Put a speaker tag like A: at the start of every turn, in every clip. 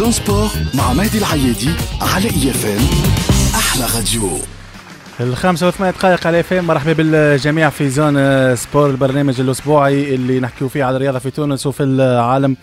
A: زون سبور مع مهدي العيادي على اي اف ام أحلى راديو.
B: الخامسة وثمان دقائق على اف مرحبا بالجميع في زون سبور البرنامج الأسبوعي اللي نحكيو فيه على الرياضة في تونس وفي العالم.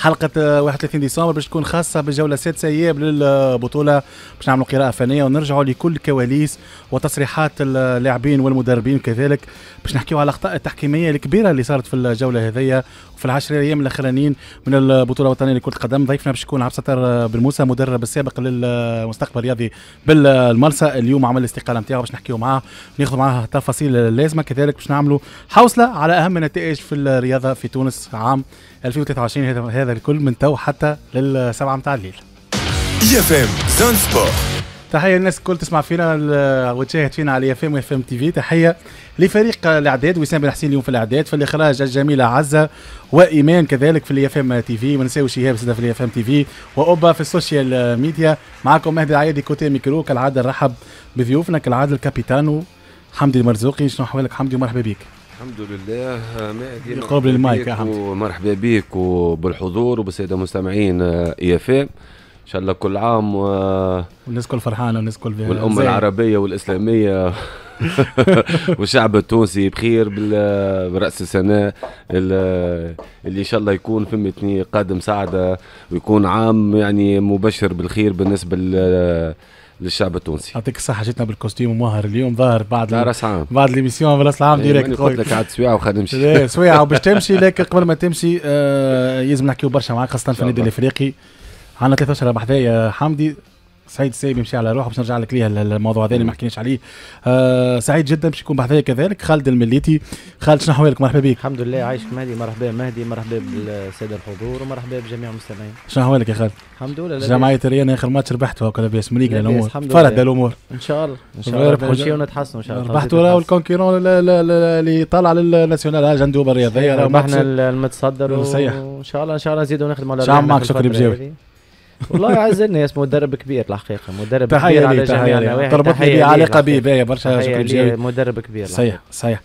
B: حلقة 31 ديسمبر باش تكون خاصة بالجولة السادسة إياب للبطولة. باش نعملوا قراءة فنية ونرجعوا لكل كواليس وتصريحات اللاعبين والمدربين كذلك. باش نحكيو على الأخطاء التحكيمية الكبيرة اللي صارت في الجولة هذية وفي العشر أيام الأخرانيين من البطولة الوطنية لكرة القدم. ضيفنا باش يكون عبد الستار بن موسى مدرب السابق للمستقبل الرياضي بالمرسى. اليوم عمل الاستقالة نتاعو باش نحكيو معاه ناخذ معاه تفاصيل اللازمة كذلك باش نعملوا حوصلة على أهم النتائج في الرياضة في تونس عام 2023 هذا الكل من تو حتى للسبعة متاع الليل.
A: اي اف ام زون سبور
B: تحية للناس الكل تسمع فينا وتشاهد فينا على اف ام واف ام تي في. تحية لفريق الإعداد وسام بن حسين اليوم في الإعداد في الإخراج الجميله عزة وإيمان كذلك في الاف ام تي في. ما نساوش شهاب في الاف ام تي في وأوبا في السوشيال ميديا. معكم مهدي العيادي côté micro كالعادة نرحب بضيوفنا كالعادة الكابيتانو حمدي المرزوقي شنو احوالك حمدي ومرحبا بك.
C: الحمد لله مهدي
B: قرب للمايك يا.
C: ومرحبا بك وبالحضور وبالسادة المستمعين اي اف ام إن شاء الله كل عام و...
B: والناس كل فرحانة والناس كل
C: والأمة
B: زي-
C: العربية والإسلامية. والشعب التونسي بخير برأس السنة. ال- اللي إن شاء الله يكون فهمتني قادم سعده ويكون عام يعني مبشر بالخير بالنسبة للشعب التونسي.
B: يعطيك الصحة جيتنا بال costume مظهر اليوم ظاهر بعد
C: لا راس عام.
B: بعد l'émission براس العام
C: إيه،
B: direct
C: قلت لك عاد سويعة وخلينا نمشي.
B: لا سويعة وباش تمشي لكن قبل ما تمشي آه يلزم نحكيو برشا معاك خاصة في النادي. الإفريقي. عندنا 13 بحذايا يا حمدي. سعيد السايب يمشي على روحه باش نرجع لك ليه الموضوع هذا اللي ما حكيناش عليه. آه سعيد جدا باش يكون بحذايا كذلك. خالد المليتي. خالد شنو أحوالك؟ مرحبا بك.
D: الحمد لله عايشك مهدي. مرحبا مهدي مرحبا بالسادة الحضور ومرحبا بجميع المستمعين.
B: شنو أحوالك يا خالد؟
D: الحمد لله.
B: جمعية ريان آخر ماتش ربحتوا هكا لاباس مليق
D: لاباس، الأمور
B: فرد. الأمور
D: إن شاء الله إن شاء
B: الله.
D: نمشي ونتحسنوا إن شاء الله.
B: ربحتوا راهو ال concurrent اللي طالع لل nationale جندوبه الرياضية.
D: ربحنا المتصدر. وان شاء الله إن شاء الله نزيدوا نخدموا على
B: شعب
D: روحنا
B: معك شكري بجاوي.
D: والله يعز الناس مدرب كبير الحقيقة مدرب
B: تحية
D: كبير على جميع النواحي
B: تربطني
D: تحية
B: بيه
D: ليه
B: علاقه
D: الحقيقة.
B: بيه باهية برشا
D: تحية مدرب كبير
B: صحيح صحيح.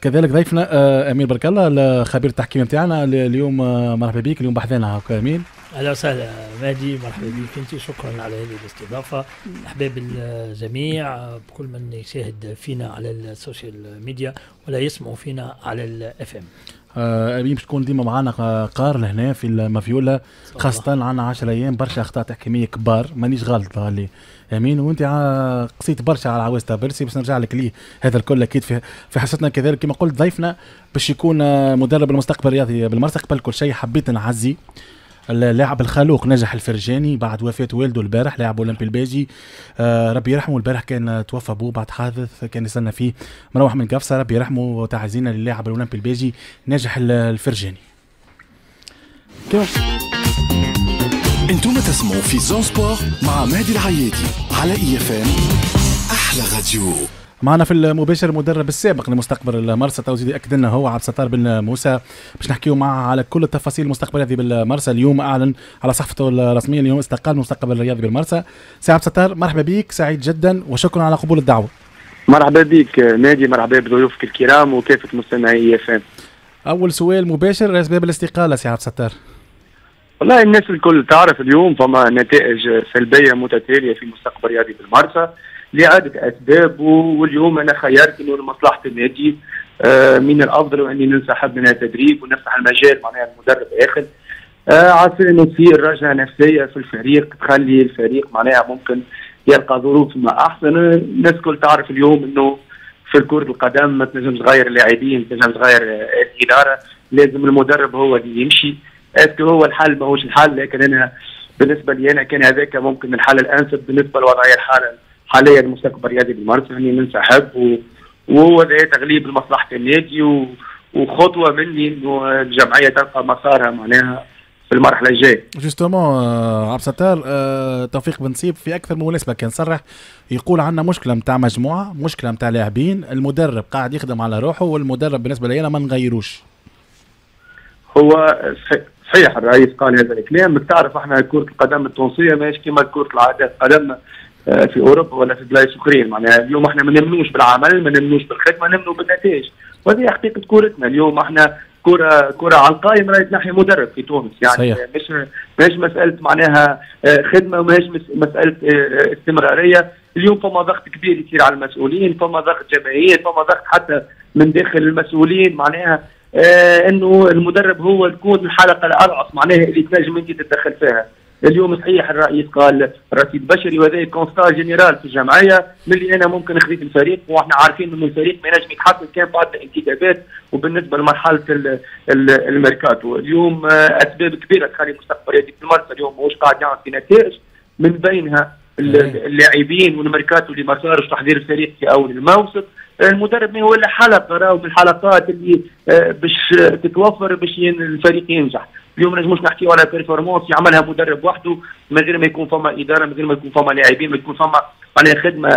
B: كذلك ضيفنا آه، أمير برك الله الخبير التحكيم نتاعنا ال- اليوم آه، مرحبا بك اليوم بحثنا هكا امين
E: أهلا وسهلا مهدي مرحبا بك أنت شكرا على هذه الاستضافة. أحباب الجميع بكل من يشاهد فينا على السوشيال ميديا ولا يسمعوا فينا على الاف ام
B: آه، أمين باش تكون ديما معنا آه، قار لهنا في المفيوله خاصة عنا 10 أيام برشا أخطاء تحكيميه كبار مانيش غلط ظهر لي أمين وأنت قصيت برشا على عواز برسي بس نرجع لك ليه. هذا الكل أكيد في في حصتنا كذلك. كما قلت ضيفنا باش يكون آه، مدرب المستقبل الرياضي بالمرسى قبل كل شيء حبيت نعزي اللاعب الخلوق نجح الفرجاني بعد وفاة والده البارح لاعب أولمبي الباجي آه ربي يرحمه البارح كان توفى أبوه بعد حادث كان يستنى فيه مروح من قفصة. ربي يرحمه وتعزينا للاعب الأولمبي الباجي ناجح ال- الفرجاني.
A: أنتم تسمعوا في Zone Sport مع مهدي العيادي على IFM أحلى راديو.
B: معنا في المباشر المدرب السابق لمستقبل المرسى توزيد اكد لنا هو عبد الستار بن موسى. باش نحكيو معه على كل التفاصيل المستقبل هذه بالمرسى اليوم أعلن على صفحته الرسمية اليوم استقال المستقبل الرياضي بالمرسى. سي عبد الستار مرحبا بك سعيد جدا وشكرا على قبول الدعوة.
F: مرحبا بك مهدي مرحبا بضيوفك الكرام وكافة مستمعي IFM.
B: أول سؤال مباشر أسباب الاستقالة سي عبد الستار؟
F: والله الناس الكل تعرف اليوم فما نتائج سلبية متتالية في المستقبل الرياضي بالمرسى. لعدة أسباب واليوم أنا خيرت أنه لمصلحة النادي آه، من الأفضل أني ننسحب من التدريب ونفتح المجال معناها المدرب آخر. آه، عسى أنه تصير رجعة نفسية في الفريق تخلي الفريق معناها ممكن يلقى ظروف ما أحسن. الناس الكل تعرف اليوم أنه في كرة القدم ما تنجمش تغير اللاعبين تنجم تغير آه، الإدارة لازم المدرب هو اللي يمشي. اسكو هو الحل ماهوش الحل لكن أنا بالنسبة لي أنا كان هذاك ممكن الحل الأنسب بالنسبة للوضعيه الحالة. حاليا المستقبل الرياضي بالمرسى يعني ننسحب و... وهو تغليب لمصلحه النادي و... وخطوة مني إنه الجمعية تلقى مسارها معناها في المرحلة الجاية.
B: justement عبد الستار آه، توفيق بن نصيب في أكثر من مناسبة كان صرح يقول عندنا مشكلة نتاع مجموعة مشكلة نتاع لاعبين المدرب قاعد يخدم على روحه والمدرب بالنسبة لي أنا ما نغيروش.
F: هو صح- صحيح الرئيس قال هذا الكلام تعرف إحنا كرة القدم التونسية ماهيش كما كرة العادات قدمنا آه، في أوروبا ولا في بلايص أخرين. معناها اليوم إحنا ما نمنوش بالعمل ما نمنوش بالخدمة نمنوا بالنتائج. وهذه حقيقة كورتنا. اليوم إحنا كره كرة على القائم راهي تنحي مدرب في تونس. يعني
B: صحيح.
F: مش مش مسألة معناها آه، خدمة وماهيش مس- مسألة آه، استمرارية. اليوم فما ضغط كبير يصير على المسؤولين فما ضغط جماهير فما ضغط حتى من داخل المسؤولين. معناها آه إنه المدرب هو تكون الحلقة الاضعف معناها اللي تنجم أنت تتدخل فيها. اليوم صحيح الرئيس قال رصيد بشري وهذا constat général في الجمعية ملي أنا ممكن خذيت الفريق وإحنا عارفين إنه الفريق ما ينجم يتحسن كان بعد الانتدابات وبالنسبة لمرحلة ال- ال- الميركاتو. اليوم آه، أسباب كبيرة تخلي مستقبل في المرسى اليوم مش قاعد يعمل في نتائج. من بينها ال- اللاعبين والميركاتو اللي ما صارش تحضير الفريق في أول الموسم. المدرب ما هو إلا حلقه راهو من الحلقات اللي آه، باش تتوفر باش الفريق ينجح. اليوم نجموش نحكيو على performance يعملها مدرب وحده من غير ما يكون فما إدارة من غير ما يكون فما لاعبين ما يكون فما معناها خدمة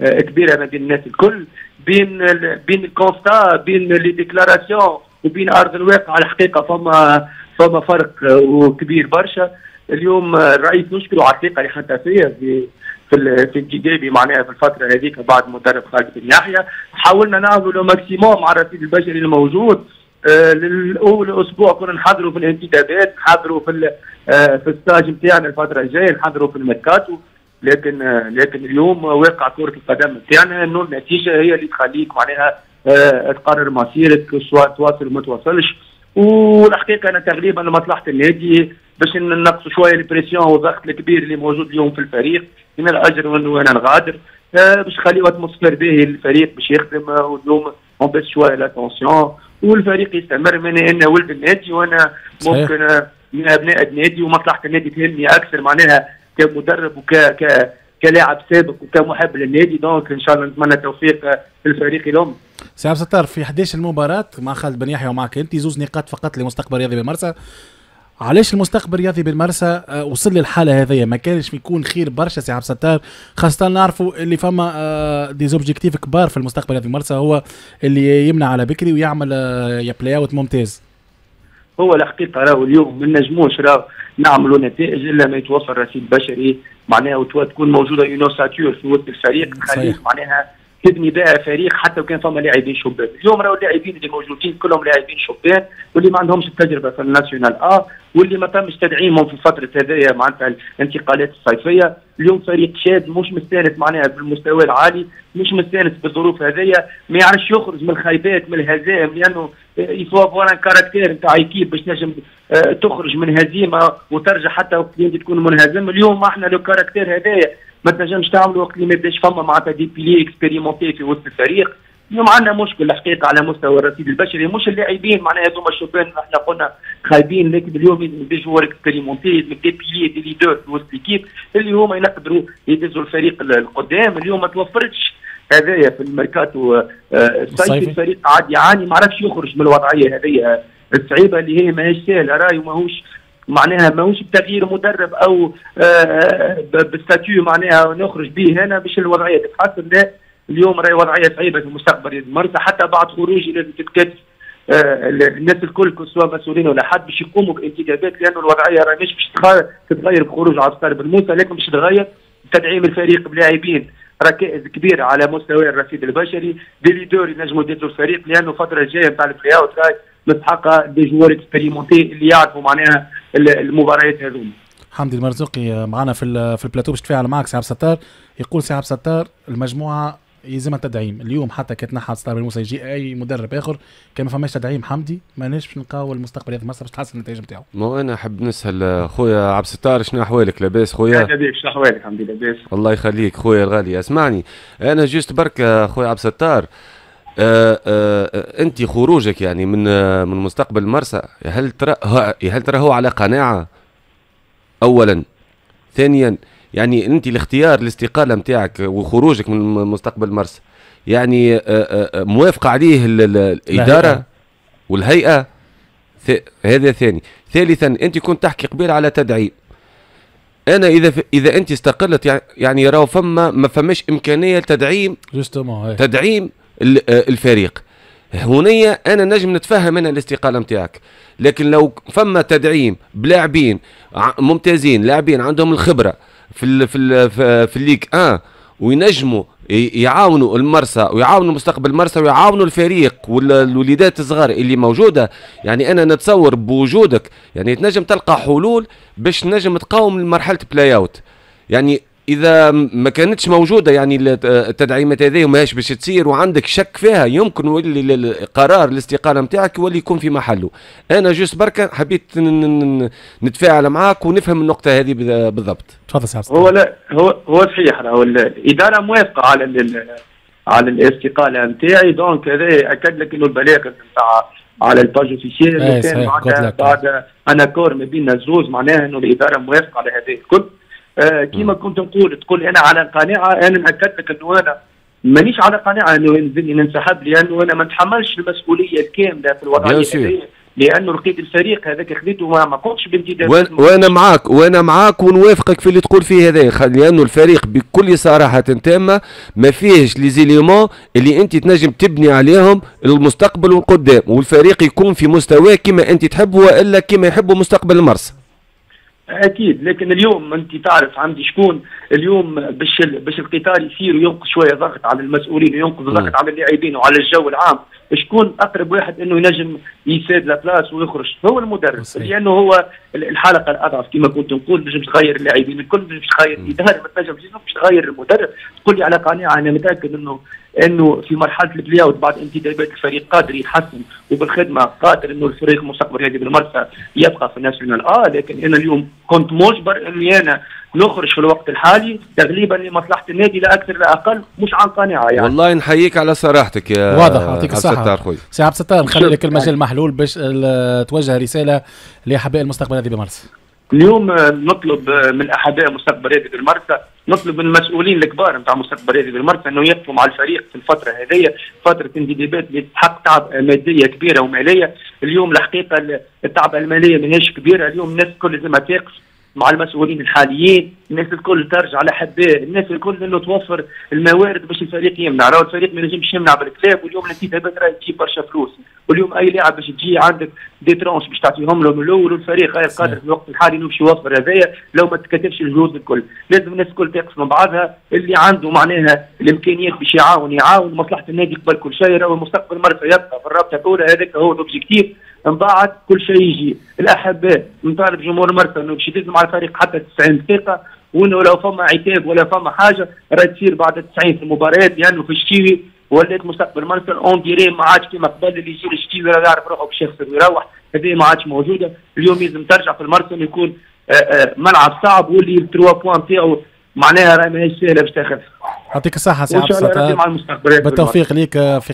F: آه، كبيرة ما بين الناس الكل. بين بين ال constat بين les déclarations وبين أرض الواقع الحقيقة فما فما فرق آه، كبير برشا. اليوم آه، الرئيس نشكره على الثقة اللي حطها فيا في في في انتدابي معناها في الفترة هذيك بعد مدرب خالد بن يحيى. حاولنا نعملوا le maximum مع الرصيد البشري الموجود. آه، للأول أسبوع كنا نحضروا في الانتدابات نحضروا في آه، في ال stage نتاعنا الفترة الجاية نحضروا في الميركاتو. لكن آه، لكن اليوم واقع كرة القدم نتاعنا انه النتيجه هي اللي تخليك معناها آه، تقرر مصيرك سواء تواصل وما تواصلش. والحقيقة أنا تغليبا لمصلحة النادي باش ننقصوا شوية ال pression والضغط الكبير اللي موجود اليوم في الفريق. من الأجدر وانه أنا نغادر. آه، باش نخليو atmosphère باهي للفريق باش يخدم. آه، واليوم اون شوية la tension والفريق يستمر من أنا ولد النادي
B: وأنا.
F: ممكن من أبناء النادي ومصلحة النادي تهمني أكثر معناها كمدرب وك ك كلاعب سابق وكمحب للنادي. donc إن شاء الله نتمنى التوفيق للفريق الأم.
B: سي عبد في 11 المباراة مع خالد بن يحيى ومعك أنت زوز نقاط فقط لمستقبل رياضي بالمرسى علاش المستقبل الرياضي بالمرسى آه، وصل للحاله هذيا ما كانش يكون خير برشا سي عبد الستار خاصة نعرفوا اللي فما آه، des objectifs كبار في المستقبل الرياضي بالمرسى هو اللي يمنع على بكري ويعمل آه، يا play-out ممتاز.
F: هو الحقيقة راهو اليوم ما نجموش راهو نعملوا نتائج إلا ما يتوفر رصيد بشري معناها وتوا تكون موجوده يونوساتور في وسط الفريق تخليك. معناها تبني بقى فريق حتى وكان فما لاعبين شبان اليوم راهو اللاعبين اللي موجودين كلهم لاعبين شبان واللي ما عندهمش التجربة في الناسيونال آ واللي ما تمش تدعيمهم في الفترة هذيا معناتها الانتقالات الصيفية. اليوم فريق شاد مش مستانس معناها بالمستوى العالي مش مستانس بالظروف هذيا ما يعرفش يخرج من الخيبات من الهزائم لأنه il faut avoir le caractère نتاع équipe باش تنجم آه، تخرج من هزيمة وترجع حتى وقت تكون منهزم. اليوم إحنا le caractère هذايا ما تنجمش تعمله وقت اللي ما يبداش فما معناتها des piliers expérimentés في وسط الفريق. اليوم عندنا مشكل الحقيقة على مستوى الرصيد البشري. مش اللاعبين معناها هذوما الشبان إحنا قلنا خايبين لكن اليوم des joueurs expérimentés des piliers des leaders في وسط l'équipe اللي هما يقدروا يدزوا الفريق ال- القدام. اليوم ما توفرتش هذايا في الميركاتو آه، الصيفي.
B: الصيفي.
F: الفريق قاعد يعاني ما عرفش يخرج من الوضعية هذه الصعيبة اللي هي ماهيش سهلة راهي وماهوش معناها ماهوش بتغيير مدرب أو آه، ب- بالستاتيو معناها نخرج به هنا باش الوضعية تتحسن. لا اليوم راهي وضعية صعيبة في المستقبل. المرسى حتى بعد خروجي لازم تتكتف آه، الناس الكل كل سواء مسؤولين ولا حد باش يقوموا بانتدابات لأنه الوضعية راهي مش باش تتغير بخروج عسكر بن موسى لكن باش تتغير تدعيم الفريق بلاعبين. ركائز كبيرة على مستوى الرصيد البشري. des leaders ينجموا يدزوا الفريق لأنه الفترة الجاية نتاع ال play-out مستحقة des joueurs expérimentés اللي يعرفوا معناها المباريات هذوما.
B: حمدي المرزوقي معنا في ال- في البلاتو باش تفاعل معك سي عبد الستار. يقول سي عبد الستار المجموعة يلزمها تدعيم اليوم حتى كتنحى عبد الستار بن موسى يجي أي مدرب آخر كان ما فماش تدعيم. حمدي ما باش نلقاو المستقبل هذا. المرسى باش تحسن النتائج نتاعو
C: ما هو أنا حب نسال خويا عبد الستار شنو أحوالك؟ لاباس خويا؟
F: لاباس شنو أحوالك الحمد لله لاباس.
C: الله يخليك خويا الغالي أسمعني. أنا juste برك خويا عبد الستار أنت خروجك يعني من آه من مستقبل مرسى هل ترى هل ترى هو على قناعة؟ اولا. ثانيا يعني أنت الاختيار الاستقالة نتاعك وخروجك من مستقبل مرسى يعني آه آه آه، موافقه عليه ال- ال- الإدارة. والهيئة؟ هذا ثاني. ثالثا أنت كنت تحكي قبيل على تدعيم أنا إذا ف... إذا أنت استقلت يعني يعني راهو فما ما فماش إمكانية لتدعيم
B: justement
C: تدعيم آه، الفريق. هنية أنا نجم نتفهم أنا الاستقالة نتاعك لكن لو فما تدعيم بلاعبين ممتازين لاعبين عندهم الخبرة في ال في ال في, في ال ligue 1 وينجموا يعاونوا المرسى ويعاونوا مستقبل المرسى ويعاونوا الفريق والوليدات الصغار اللي موجودة. يعني أنا نتصور بوجودك يعني تنجم تلقى حلول باش نجم تقاوم مرحلة play-out يعني إذا ما كانتش موجودة يعني الت- التدعيمات هذه وماهيش باش تصير وعندك شك فيها يمكن يولي قرار الاستقالة نتاعك يولي يكون في محله أنا juste بركة حبيت ن- ن- ن- نتفاعل معاك ونفهم النقطة هذه بال- بالضبط
B: تفضل
F: هو. لا هو هو صحيح راهو ال- الاداره موافقه على ال- على الاستقالة نتاعي donc هذا أكد لك إنه البلاغ نتاع على ال page
B: officielle
F: كان
B: لك.
F: بعد أنا كور ما بين الزوز معناها إنه الإدارة موافقة على هذا الكل آه كما كنت نقول تقول أنا على قناعة أنا ناكد لك إنه أنا مانيش على قناعة إنه ينزلني ننسحب لأنه أنا ما نتحملش المسؤولية الكامله في الوضعية لأنه لقيت الفريق هذاك خذيته ما قمتش بانتداب
C: وأنا معاك وأنا معاك ونوافقك في اللي تقول فيه هذا لأنه الفريق بكل صراحة تامة ما فيهش les éléments اللي أنت تنجم تبني عليهم المستقبل والقدام والفريق يكون في مستواه كما أنت تحب وإلا كما يحب مستقبل المرسى.
F: أكيد لكن اليوم أنت تعرف عندي شكون؟ اليوم باش باش القطار يصير وينقص شوية ضغط على المسؤولين وينقص ضغط على اللاعبين وعلى الجو العام. شكون أقرب واحد إنه ينجم يساد la place ويخرج؟ هو المدرب. لأنه هو ال- الحلقة الأضعف كما كنت نقول باش تغير اللاعبين الكل باش تغير الإدارة ما تنجمش تغير المدرب. تقول لي على قناعة أنا متأكد انه إنه في مرحلة ال play-out بعد انتدابات الفريق قادر يتحسن وبالخدمة قادر إنه الفريق المستقبل الرياضي بالمرسى يبقى في ال nationale آه لكن أنا اليوم كنت مجبر إني أنا نخرج في الوقت الحالي تغليبا لمصلحة النادي لا أكثر لا أقل مش عن قناعه يعني.
C: والله نحييك على صراحتك يا
B: واضح يعطيك
C: خويا
B: سي عبد الستار نخلي لك. المجال محلول باش ال- توجه رسالة لأحباء المستقبل الرياضي بالمرسى
F: اليوم نطلب من أحباء مستقبل هذه بالمرسى نطلب من المسؤولين الكبار نتاع مستقبل هذه بالمرسى إنه يقفوا مع الفريق في الفترة هذه فترة انتدابات اللي تحق تعب مادية كبيرة ومالية. اليوم الحقيقة ال- التعب الماليه ماهيش كبيره اليوم الناس الكل لازم تقف مع المسؤولين الحاليين الناس الكل ترجع لاحباء الناس الكل انه توفر الموارد باش الفريق يمنع راهو الفريق ما ينجمش يمنع بالكتاب واليوم الانتدابات راهي تجيب برشا فلوس. واليوم أي لاعب باش تجي عندك des tranches باش تعطيهم له من الأول والفريق غير قادر في الوقت الحالي باش يوفر هذايا لو ما تكتبش الجهود الكل. لازم الناس الكل تقف مع بعضها اللي عنده معناها الإمكانيات باش يعاون يعاون مصلحة النادي قبل كل شيء راهو المستقبل مرسى يبقى. في الرابطة الأولى هذاك هو ال objectif من بعد كل شيء يجي. الأحباء نطالب جمهور مرسى إنه باش على الفريق حتى 90 دقيقة وإنه لو فما عتاب ولا فما حاجة راهي تصير بعد 90 في المباريات لأنه في الشتيوي ولات مستقبل مرسى on dirait ما عادش كما قبل اللي يجي الشتيوي راه يعرف روحه باش يخسر ويروح هذه ما عادش موجودة. اليوم لازم ترجع في المرسى إنه يكون آه، آه، ملعب صعب واللي ال trois points تاعو معناها راهي ماهيش سهلة باش تاخذ.
B: يعطيك الصحة سي عبد الستار. بالتوفيق ليك في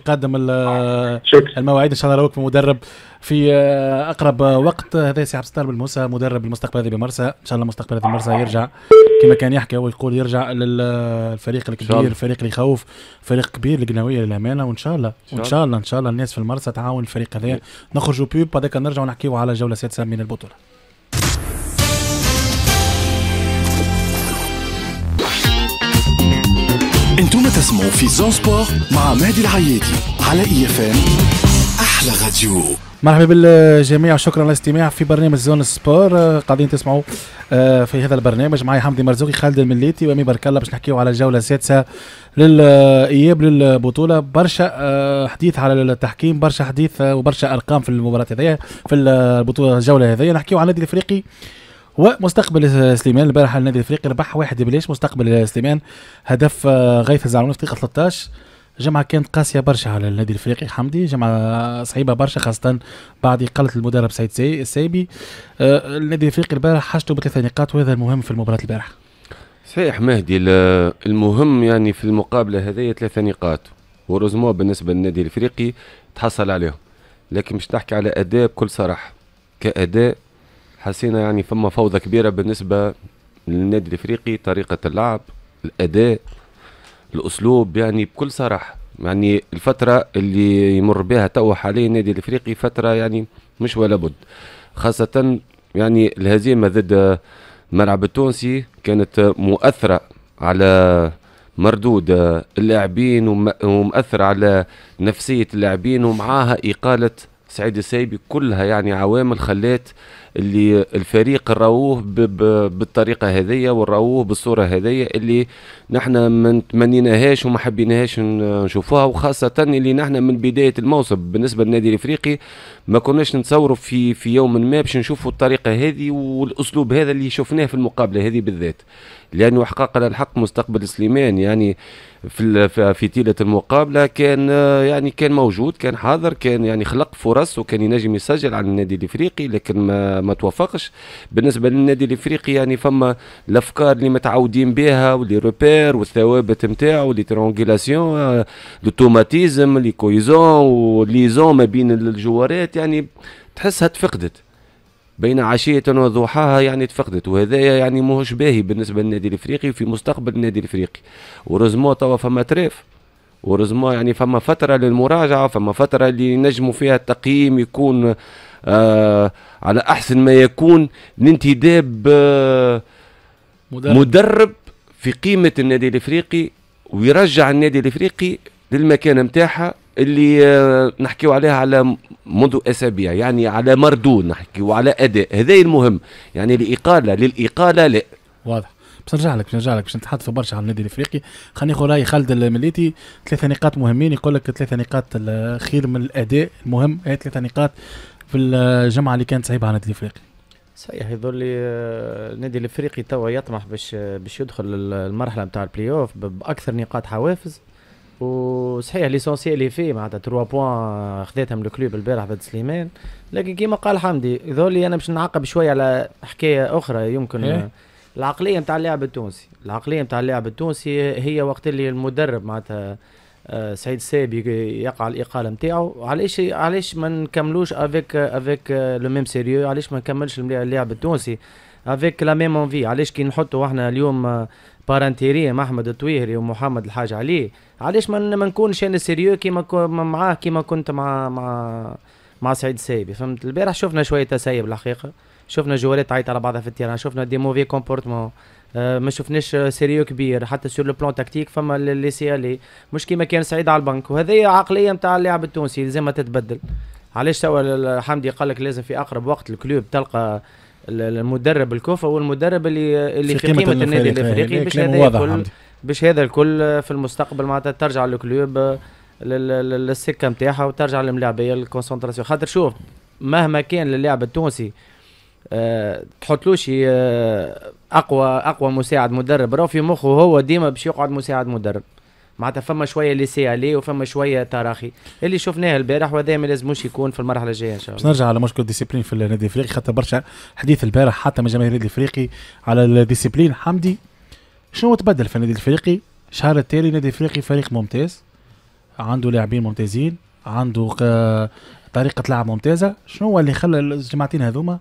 F: شكرا.
B: المواعيد إن شاء الله راوك مدرب في آه، أقرب وقت. هذا سي عبد الستار بالموسى مدرب المستقبل الرياضي بالمرسى. إن شاء الله مستقبل الرياضي بالمرسى يرجع كما كان يحكي هو يقول يرجع للفريق
C: شاء
B: الكبير. الفريق اللي يخوف فريق كبير القناويه للأمانة. وإن شاء الله وإن شاء الله إن شاء الله الناس في المرسى تعاون الفريق هذا. نخرجوا pub بعدك نرجعوا نحكيوا على جولة سادسة من البطولة.
A: أنتم تسمعوا في زون سبور مع مهدي العيادي على اي اف ام أحلى راديو.
B: مرحبا بالجميع وشكرا على الاستماع في برنامج زون سبور. آه، قاعدين تسمعوا آه، في هذا البرنامج معي حمدي مرزوقي خالد المليتي وامي بارك الله باش نحكيو على الجوله السادسه للإياب للبطولة. برشا آه، حديث على التحكيم برشا حديث وبرشا أرقام في المباراة هذيا في البطولة الجولة هذيا. نحكيو على النادي الإفريقي. ومستقبل سليمان البارح النادي الافريقي ربح واحد بلاش مستقبل سليمان. هدف آه، غيث الزعلوني في دقيقة 13 جمعة كانت قاسية برشا على النادي الافريقي حمدي. جمعة صعيبة برشا خاصة بعد إقالة المدرب سعيد السيبي آه، النادي الافريقي البارح حاجته بثلاثة نقاط وهذا المهم في المباراة البارح
C: صحيح مهدي ال- المهم يعني في المقابلة هذه ثلاثة نقاط. ورزمو بالنسبة للنادي الافريقي تحصل عليهم. لكن مش نحكي على أداء بكل صراحة كأداء حسينا يعني فما فوضى كبيرة بالنسبة للنادي الإفريقي طريقة اللعب الأداء الأسلوب يعني بكل صراحة. يعني الفترة اللي يمر بها توا حاليا النادي الإفريقي فترة يعني مش ولا بد. خاصة يعني الهزيمة ضد الملعب التونسي كانت مؤثرة على مردود اللاعبين وم- ومؤثرة على نفسية اللاعبين ومعاها إقالة سعيد السيبي. كلها يعني عوامل خلات اللي الفريق راوه بالطريقة هذيا وراوه بالصورة هذيا اللي نحن ما تمنيناهاش وما حبيناهاش نشوفوها. وخاصة اللي نحن من بداية الموسم بالنسبة للنادي الإفريقي ما كناش نتصوروا في في يوم ما باش نشوفوا الطريقة هذه والأسلوب هذا اللي شفناه في المقابلة هذه بالذات. لأنه حقق الحق مستقبل سليمان. يعني في في تيلة المقابلة كان يعني كان موجود كان حاضر كان يعني خلق فرص وكان ينجم يسجل على النادي الإفريقي لكن ما ما توفقش بالنسبة للنادي الإفريقي يعني فما الأفكار اللي متعودين بها واللي repères والثوابت نتاعو les triangulations l'automatisme les cohésions و liaison ما بين الجوارات يعني تحسها تفقدت. بين عشية وضحاها يعني تفقدت وهذا يعني ماهوش باهي بالنسبة للنادي الإفريقي في مستقبل النادي الإفريقي ورزمو توا فما تراف ورزمو يعني فما فترة للمراجعة فما فترة اللي نجموا فيها التقييم يكون آه على أحسن ما يكون لانتداب آه مدرب. مدرب في قيمة النادي الإفريقي ويرجع النادي الإفريقي للمكانة نتاعها اللي آه، نحكيو عليها على منذ أسابيع يعني على مردود نحكيو على أداء. هذا المهم يعني الاقاله للإقالة لا.
B: واضح. باش نرجع لك باش نرجع لك باش نتحدث برشا عن النادي الإفريقي. خليني ناخذ رأي خالد المليتي ثلاثة نقاط مهمين يقول لك ثلاثة نقاط الخير من الأداء المهم هي ثلاثة نقاط في الجمعة اللي كانت صعيبة على النادي الإفريقي.
D: صحيح يظل لي آه، النادي الإفريقي توا يطمح باش باش يدخل المرحلة نتاع البلاي اوف بأكثر نقاط حوافز. وصحيح l'essentiel اللي فيه معناتها 3 points خذيتها من ال club البارح ضد سليمان. لكن كيما قال حمدي ذولي أنا باش نعقب شوية على حكاية أخرى يمكن إيه؟ العقلية نتاع اللاعب التونسي. العقلية نتاع اللاعب التونسي هي وقت اللي المدرب معناتها آه، سعيد السايبي يقع الإقالة نتاعو علاش علاش ما نكملوش avec avec le même sérieux علاش ما نكملش اللاعب التونسي avec la même envie علاش كي نحطوا إحنا اليوم par intérim احمد الطويهري ومحمد الحاج علي. علاش ما نكونش أنا sérieux كيما معاه كيما كنت مع مع مع سعيد السايبي فهمت؟ البارح شفنا شوية تسيب الحقيقة شفنا جوالات تعيط على بعضها في ال terrain. شفنا des mauvais comportements ما شفناش sérieux كبير. حتى sur le plan tactique فما l'essai مش كيما كان سعيد على البنك. وهذه عقلية نتاع اللاعب التونسي لازم تتبدل. علاش توا حمدي قال لك لازم في أقرب وقت ال club تلقى المدرب الكفء والمدرب اللي اللي في, في قيمة, النادي الإفريقي. باش هذا الكل باش هذا الكل في المستقبل معناتها ترجع ال club للسكة نتاعها وترجع للملاعبيه ال concentration. خاطر شوف مهما كان للاعب التونسي أه تحطلوش أه اقوى أقوى مساعد مدرب راهو في مخه هو ديما باش يقعد مساعد مدرب. معناتها فما شوية اللي سي عليه وفما شوية تراخي. اللي شفناه البارح وهذا ما لازموش يكون في المرحلة الجاية إن شاء الله.
B: نرجع على مشكل ال discipline في النادي الافريقي خاطر برشا حديث البارح حتى من جماهير النادي الافريقي على ال discipline. حمدي شنو تبدل في النادي الافريقي؟ الشهر التالي النادي الافريقي فريق ممتاز عنده لاعبين ممتازين عنده طريقة لعب ممتازة. شنو اللي خلى الجماعتين هذوما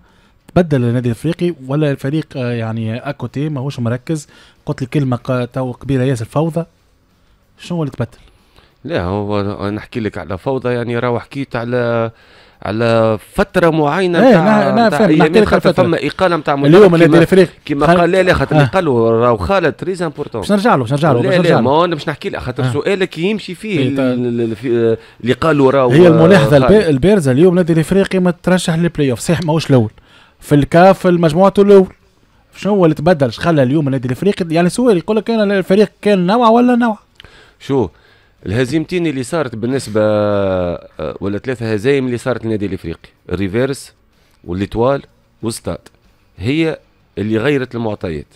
B: تبدل النادي الافريقي ولا الفريق آه، يعني à côté ماهوش مركز قلت لي كلمه تو كبيرة ياسر فوضى. شنو اللي تبدل؟
C: لا هو نحكي لك على فوضى يعني راهو حكيت على على فترة معينة
B: إيه نعم نحكي لك
C: خاطر فما إقالة نتاع
B: اليوم النادي الافريقي
C: كيما قال لا لا خاطر اللي قالوا راهو خالد très important
B: باش نرجع له باش نرجع له
C: لا لا ما أنا باش نحكي لك خاطر آه. سؤالك يمشي فيه إيه اللي قالوا راهو
B: هي الملاحظة البارزه اليوم النادي الافريقي ما ترشح للبلاي اوف صحيح ماهوش الأول. في الكاف المجموعة الأول. شنو هو اللي تبدل؟ خلى اليوم النادي الافريقي يعني سؤال يقول لك كان الفريق كان نوع ولا نوع
C: شو الهزيمتين اللي صارت بالنسبة آه، ولا ثلاثة هزايم اللي صارت للنادي الإفريقي الريفيرس والليتوال والستاد هي اللي غيرت المعطيات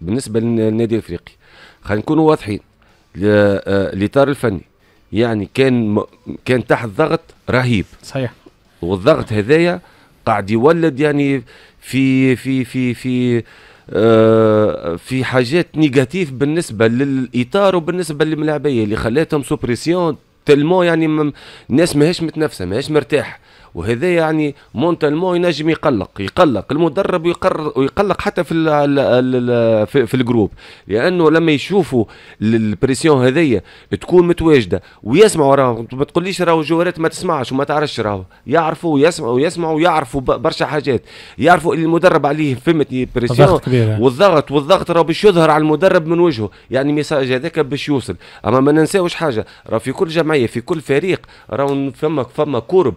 C: بالنسبة للنادي الإفريقي. خلينا نكونوا واضحين آه، الاطار الفني يعني كان كان تحت ضغط رهيب.
B: صحيح.
C: والضغط هذايا قاعد يولد يعني في في في في في حاجات négatif بالنسبة للإطار وبالنسبة للملاعبية اللي خلاتهم sous pression tellement يعني الناس ماهيش متنفسه ماهيش مرتاح. وهذا يعني mentalement ينجم يقلق يقلق المدرب ويقرر ويقلق حتى في ال في, في ال groupe. لأنه لما يشوفوا ال pression هذيا تكون متواجدة ويسمعوا راهو ما تقوليش راهو الجوارات ما تسمعش وما تعرفش راهو. يعرفوا ويسمعوا ويسمعوا ويعرفوا برشا حاجات. يعرفوا اللي المدرب عليه فهمتني pression والضغط والضغط راهو باش يظهر على المدرب من وجهه. يعني message هذاك باش يوصل. أما ما ننساوش حاجة راهو في كل جمعية في كل فريق راهو فما فما courbe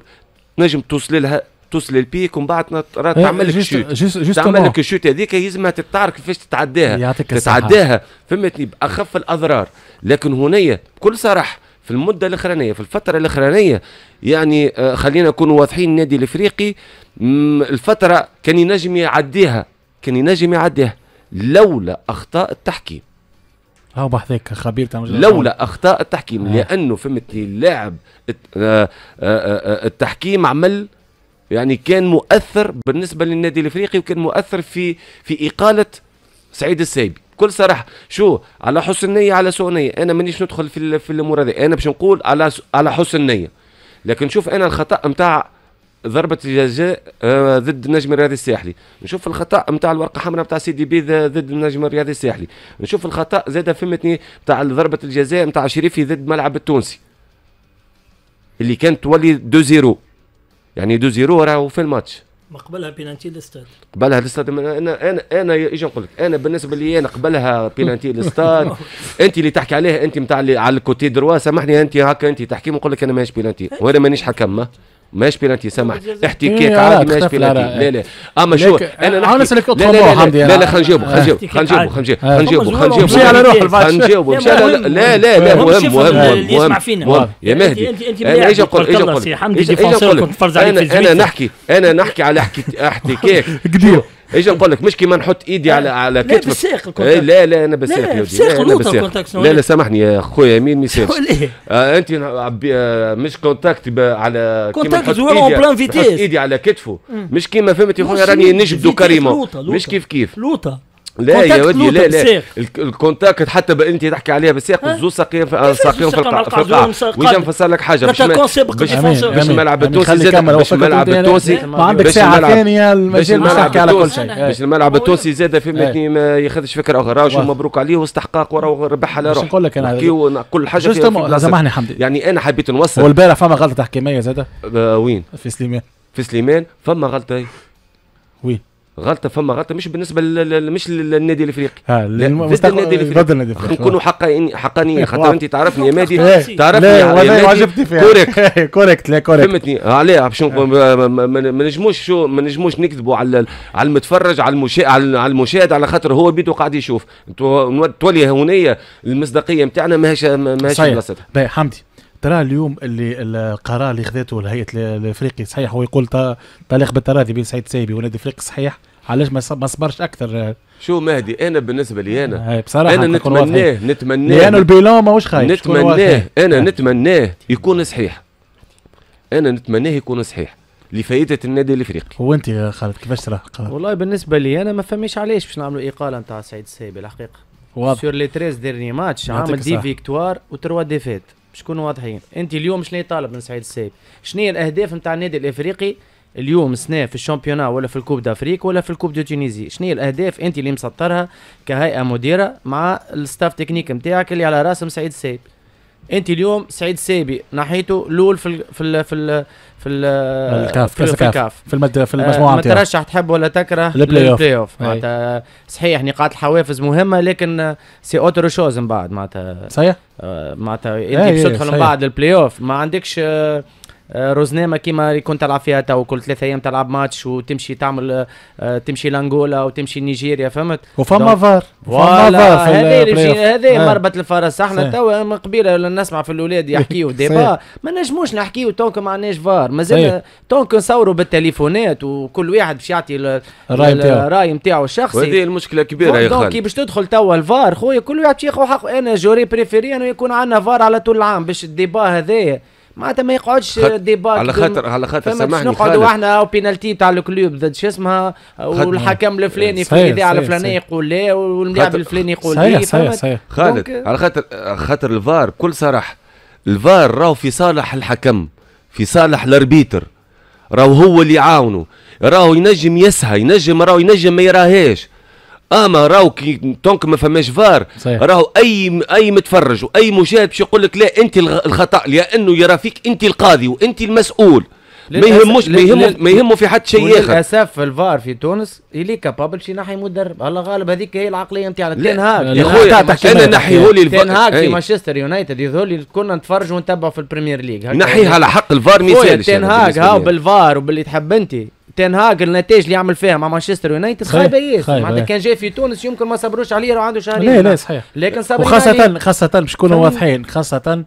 C: تنجم توصل لها توصل لل pic ومن بعد
B: إيه،
C: تعمل لك
B: chute
C: تعمل. لك ال chute هذيك يلزمها تتعرف كيفاش تتعداها. تتعداها. فهمتني؟ بأخف الأضرار. لكن هنايا بكل صراحة في المدة الأخرانية في الفترة الأخرانية يعني آه، خلينا نكونوا واضحين النادي الإفريقي الفترة كان ينجم يعديها. كان ينجم يعديها. لولا أخطاء التحكيم.
B: هاو بحذاك خبير تاع
C: لولا أخطاء التحكيم
B: آه.
C: لأنه فهمتني اللاعب آه، آه، آه، التحكيم عمل يعني كان مؤثر بالنسبة للنادي الإفريقي وكان مؤثر في في إقالة سعيد السيبي. بكل صراحة شو على حسن نيه على سوء نيه أنا مانيش ندخل في في الأمور هذه. أنا باش نقول على على حسن نيه لكن شوف أنا الخطأ نتاع ضربة الجزاء آه، ضد النجم الرياضي الساحلي نشوف الخطأ نتاع الورقة حمراء نتاع سيدي بي ضد النجم الرياضي الساحلي نشوف الخطأ زاد فهمتني نتاع ضربة الجزاء نتاع شريفي ضد ملعب التونسي اللي كانت تولي 2 0 يعني 2 0 راهو في الماتش.
E: ما قبلها بينالتي الاستاد
C: قبلها الاستاد أنا أنا أنا إيش نقول لك؟ أنا بالنسبة لي أنا قبلها بينالتي الاستاد أنت اللي تحكي عليها أنت نتاع اللي على الكوتي دروا سامحني أنت هكا أنت تحكي نقول لك أنا ماهيش بينالتي. وأنا مانيش حكم ما ماهيش بينالتي سامح احتكاك عادي
B: تختلف
C: بينالتي. لا لا. أما شو؟ أنا
B: أنا
C: نحكي.
B: نسألك
C: لا لا لا لا لا. خلينا نجاوب خلينا نجاوب
E: احتكاك
C: خلينا نجاوب
E: عادي.
C: خلينا نجاوب
E: هم
C: خلينا
E: على روح
C: خلينا نجاوب
E: لا،
C: مشي على-
E: مهم.
C: لا لا لا
E: مهم
C: مهم مهم مهم. يا مهدي.
E: أنا
C: إيش نقول
E: الله،
C: نقول
E: ديفونسور
C: نقول
E: أنا.
C: نحكي أنا نحكي على حكي- احتكاك
B: قدير
C: إيش نقول لك؟ مش كيما نحط إيدي على على
E: لا،
C: كتفك.
E: بالساق الكونتاكت.
C: إيه لا لا أنا بساق
E: لا،
C: يا ودي.
E: بساق
C: لا أنا
E: الكونتاكت،
C: لا لا سامحني يا خويا مين ميساج
E: وليه؟
C: آه أنت عبي آه مش كونتاكت على
E: كونتاكت plein
C: نحط
E: vitesse.
C: إيدي على كتفه. مش كيما فهمت يا خويا راني نجبدو
E: فيتيس لوطة.
C: مش كيف كيف.
E: لوطة.
C: لا يا ودي لا لا. الكونتاكت حتى أنت تحكي عليها بالساق
E: ها؟
C: الزوز ساقين في ساقين في القاع في ويجي نفسر لك حاجة باش باش. باش الملعب
B: أمين،
C: التونسي زاد باش الملعب التونسي
B: ما عندك
C: باش
B: ثانية
C: باش
B: المجال
C: الملعب
B: نحكي على كل شيء. إيه.
C: باش الملعب التونسي زاد فهمتني ما ياخذش فكرة أخرى راجل
B: واضح.
C: مبروك عليه واستحقاق وراه ربح على
B: باش
C: روحه.
B: نقول لك أنا-
C: نحكيو كل حاجة في.
B: سامحني حمدي.
C: يعني أنا حبيت نوصل.
B: البارح فما غلطة تحكيمية زادة؟
C: آه، وين؟
B: في سليمان.
C: في سليمان فما غلطة.
B: وين
C: غلطة فما غلطة مش بالنسبة لل... مش للنادي
B: الإفريقي.
C: ضد
B: مستقبل-
C: النادي
B: الإفريقي.
C: نكونوا حقانيين حقانيين. خاطر. أنت تعرفني يا مادي؟
B: إيه.
C: تعرفني
B: لا والله عجبتني فيها
C: correcte
B: correcte لا correcte
C: فهمتني. عليه باش نقول ما- نجموش شو ما نجموش نكذبوا على على المتفرج على المشاهد على المشاهد على خاطر هو بيدو قاعد يشوف. تولي هونية المصداقية نتاعنا ماهيش ماهيش بلاصتها.
B: حمدي. ترى اليوم اللي القرار اللي خذته الهيئه الإفريقي صحيح هو يقول تعليق بالتراضي بين سعيد سايبي والنادي الافريقي صحيح؟ علاش ما صبرش أكثر؟
C: شو مهدي؟ أنا بالنسبة لي أنا.
B: بصراحة أنا.
C: نتمناه نتمناه.
B: لأنه ال bilan ماهوش خايف
C: نتمناه. أنا
B: آه.
C: نتمناه يكون صحيح. أنا نتمناه يكون صحيح. لفائده النادي الإفريقي.
B: وانت يا خالد كيفاش القرار
D: والله بالنسبة لي أنا ما فهميش علاش باش نعملوا إقالة نتاع سعيد السيبي الحقيقة.
B: واضح.
D: sur les 13 derniers
B: matchs
D: عامل dix.
B: victoires
D: و trois défaites باش نكونوا واضحين؟ أنت اليوم شنو طالب من سعيد السيب شنو هي الأهداف نتاع النادي الإفريقي؟ اليوم سنة في ال championnat ولا في ال coupe d'Afrique ولا في ال coupe de Tunisie. شنو هي الأهداف أنت اللي مسطرها كهيئة مديرة مع ال staff technique نتاعك اللي على راسهم سعيد السيب أنت اليوم سعيد السيبي ناحيته الأول في ال في ال في ال في ال
B: الكاف
D: في, في الكاف
B: في المد في
D: آه،
B: المجموعه
D: ما
B: نتاعو
D: ترشح تحب ولا تكره
B: البلاي
D: اوف. معناتها صحيح نقاط الحوافز مهمة لكن c'est autre chose من بعد معناتها.
B: صحيح؟
D: آه، معناتها أنت باش
B: أي،
D: تدخل من. بعد البلاي اوف ما عندكش آه، آه، روزنامة كيما اللي كنت تلعب فيها تو كل ثلاثة أيام تلعب ماتش وتمشي تعمل آه، تمشي لانجولا وتمشي نيجيريا فهمت
B: وفما فار فما فار في
D: هذا
B: البلاي
D: اللي
B: off.
D: هذا
B: آه.
D: مربط الفرس
B: إحنا.
D: تو من قبيلة نسمع في الاولاد يحكيوا
B: débat.
D: ما نجموش نحكيوا donc ما عندناش فار. مازال donc نصوروا بالتليفونات وكل واحد باش يعطي ال-
B: الراي
D: ال-
B: نتاعو.
D: الراي نتاعو الشخصي
C: وهذه المشكلة كبيرة يا
D: donc كي
C: خالد
D: باش تدخل توا الفار خويا كل واحد ياخذ حقه أنا j'aurais préféré انه يكون عندنا فار على طول العام باش ال débat هذايا معناتها ما يقعدش
C: خاطر-
D: débat
C: على خاطر على خاطر سامحني
D: نقعدوا
C: خالد.
D: إحنا أو بينالتي تاع ال club ضد شو اسمها؟ والحكم الفلاني في الاذاعه الفلانيه. يقول لا واللاعب
C: خاطر-
D: الفلاني يقول
B: صحيح
D: لي
B: صحيح
C: خالد
B: صحيح.
D: donc-
C: على خاطر خاطر الفار بكل صراحة الفار راهو في صالح الحكم في صالح ال arbitre. راهو هو اللي يعاونه. راهو ينجم يسهى ينجم راهو ينجم ما يراهاش أما راهو كي donc ما فماش فار. راهو أي أي متفرج وأي مشاهد باش يقول لك لا أنت الخطأ لأنه يرى فيك أنت القاضي وأنت المسؤول. ما يهموش ما يهمه ما يهمه في حد شيء آخر.
D: للاسف الفار في تونس اللي capable ينحي مدرب. الله غالب هذيك هي
C: العقلية
D: تين هاج
B: لا،
C: يا خويا
B: أنا
C: نحيه لي
D: تين هاج في. مانشستر يونايتد. يظهر كنا نتفرجوا ونتبعوا في البريمير ليج هكا
C: نحيه على حق الفار ما يسالش
D: تين
C: أنا
D: هاج
C: بالنسبة
D: هاو
C: لي.
D: بالفار وباللي تحب أنت. تين هاج النتائج اللي يعمل فيها مع مانشستر يونايتد خايبه ياسر معناتها. كان جاي في تونس يمكن ما صبروش عليه راه عنده شهرين
B: لا لا صحيح
D: لكن عليه.
B: وخاصة خاصة باش نكونوا. واضحين خاصة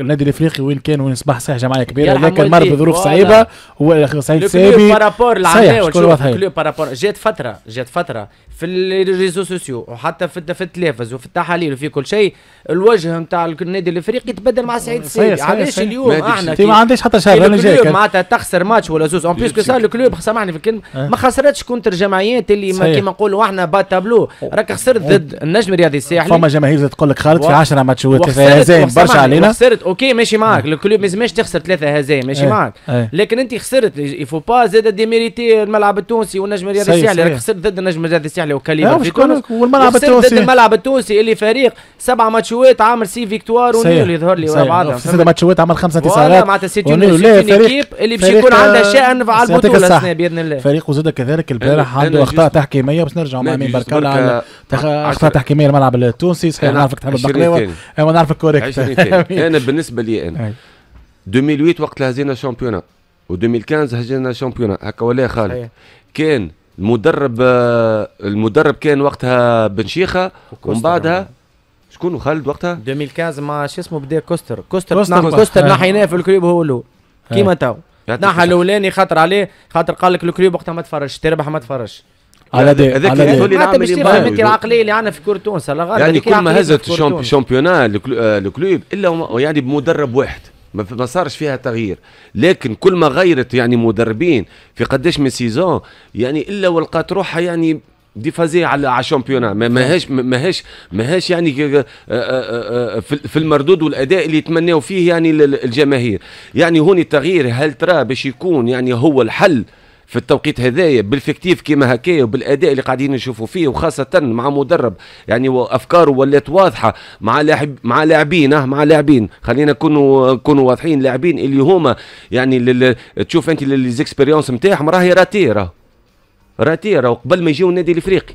B: النادي الإفريقي وين كان وين اصبح صحيح جمعية
D: كبيرة
B: لكن مر بظروف. صعيبة. هو سعيد
D: السايبي
B: par
D: rapport
B: شكون.
D: ال
B: club
D: par rapport جات فترة جات فترة في ال réseaux sociaux وحتى في في التلفز وفي التحاليل وفي كل شيء. الوجه نتاع النادي الإفريقي تبدل مع سعيد
B: صحيح،
D: علاش. اليوم إحنا
B: انت ما عنديش حتى شهر أنا جاي
D: معناتها تخسر ماتش ولا زوز. en plus que ça ال club سامحني في الكلمة
B: أه.
D: ما خسرتش contre جمعيات اللي. كيما نقولوا إحنا bas tableau راك خسرت ضد النجم الرياضي الساحلي.
B: فما جماهير تقول لك خالد في
D: و-
B: 10 ماتشات برشا علينا.
D: وخسرت OK ماشي معاك. ال club ما يلزمش تخسر ثلاثة هزايم ماشي
B: إيه،
D: معاك.
B: إيه.
D: لكن انت خسرت il faut pas زاد démériter الملعب التونسي والنجم الرياضي الساحلي. راك
B: صحيح.
D: خسرت ضد النجم الرياضي الساحلي و
B: calibre
D: في تونس.
B: والملعب التونسي.
D: ضد الملعب التونسي اللي فريق سبع ماتشات عامل six victoires و nul يظهر لي ورا بعضها
B: ست ماتشات عمل
D: خمسة
B: انتصارات
D: معناتها
B: c'est فريق-
D: اللي باش يكون عندها
B: آه،
D: شأن على
B: البطولة.
D: السنة بإذن الله.
B: فريق وزاد كذلك البارح عنده
C: أخطاء
B: تحكيمية باش نرجعوا مع
C: juste
B: بركه على
C: عشرة.
B: أخطاء تحكيمية الملعب التونسي. صحيح نعرفك تحب البقلاوه
C: ثاني.
B: ايوا نعرفك كوريكت
C: 20 ثاني. أنا بالنسبة لي أنا
B: أي.
C: 2008 وقت هزينا شامبيونا و2015 هزينا شامبيونا هكا ولا خالد
D: صحيح.
C: كان المدرب المدرب كان وقتها بن شيخه. ومن بعدها شكون خالد وقتها
D: 2015 مع شو اسمه بدا كوستر كوستر
B: كوستر.
D: كوستر, كوستر. نحيناه في الكلوب هو الأول كيما تو نحى. الأولاني خاطر عليه خاطر قال لك الكلوب وقتها ما تفرجش تربح ما تفرجش
B: على دي
C: هذاك
B: على دي.
C: نعمل
D: باش تفهم العقليه اللي عندنا في كره تونس
C: يعني كل ما هزت
D: في كرة
C: champ-
D: تونس.
C: championnat ال clu- آه، ال club إلا يعني بمدرب واحد. ما ما صارش فيها تغيير. لكن كل ما غيرت يعني مدربين في قداش من saison يعني إلا ولقات روحها يعني déphasée على على ال championnat ما ماهاش ما ماهاش ماهاش يعني آه، آه، في في المردود والأداء اللي يتمناوا فيه يعني ال- الجماهير. يعني هون التغيير هل ترى باش يكون يعني هو الحل في التوقيت هذايا بال effectif كيما هكايا وبالأداء اللي قاعدين نشوفوا فيه وخاصة مع مدرب يعني وافكاره ولات واضحة مع لاعب مع لاعبين آه مع لاعبين. خلينا نكونوا نكونوا واضحين لاعبين اللي هما يعني لل... تشوف أنت les expériences نتاعهم راهي ratées راه ratées راهو قبل ما يجيو النادي الإفريقي.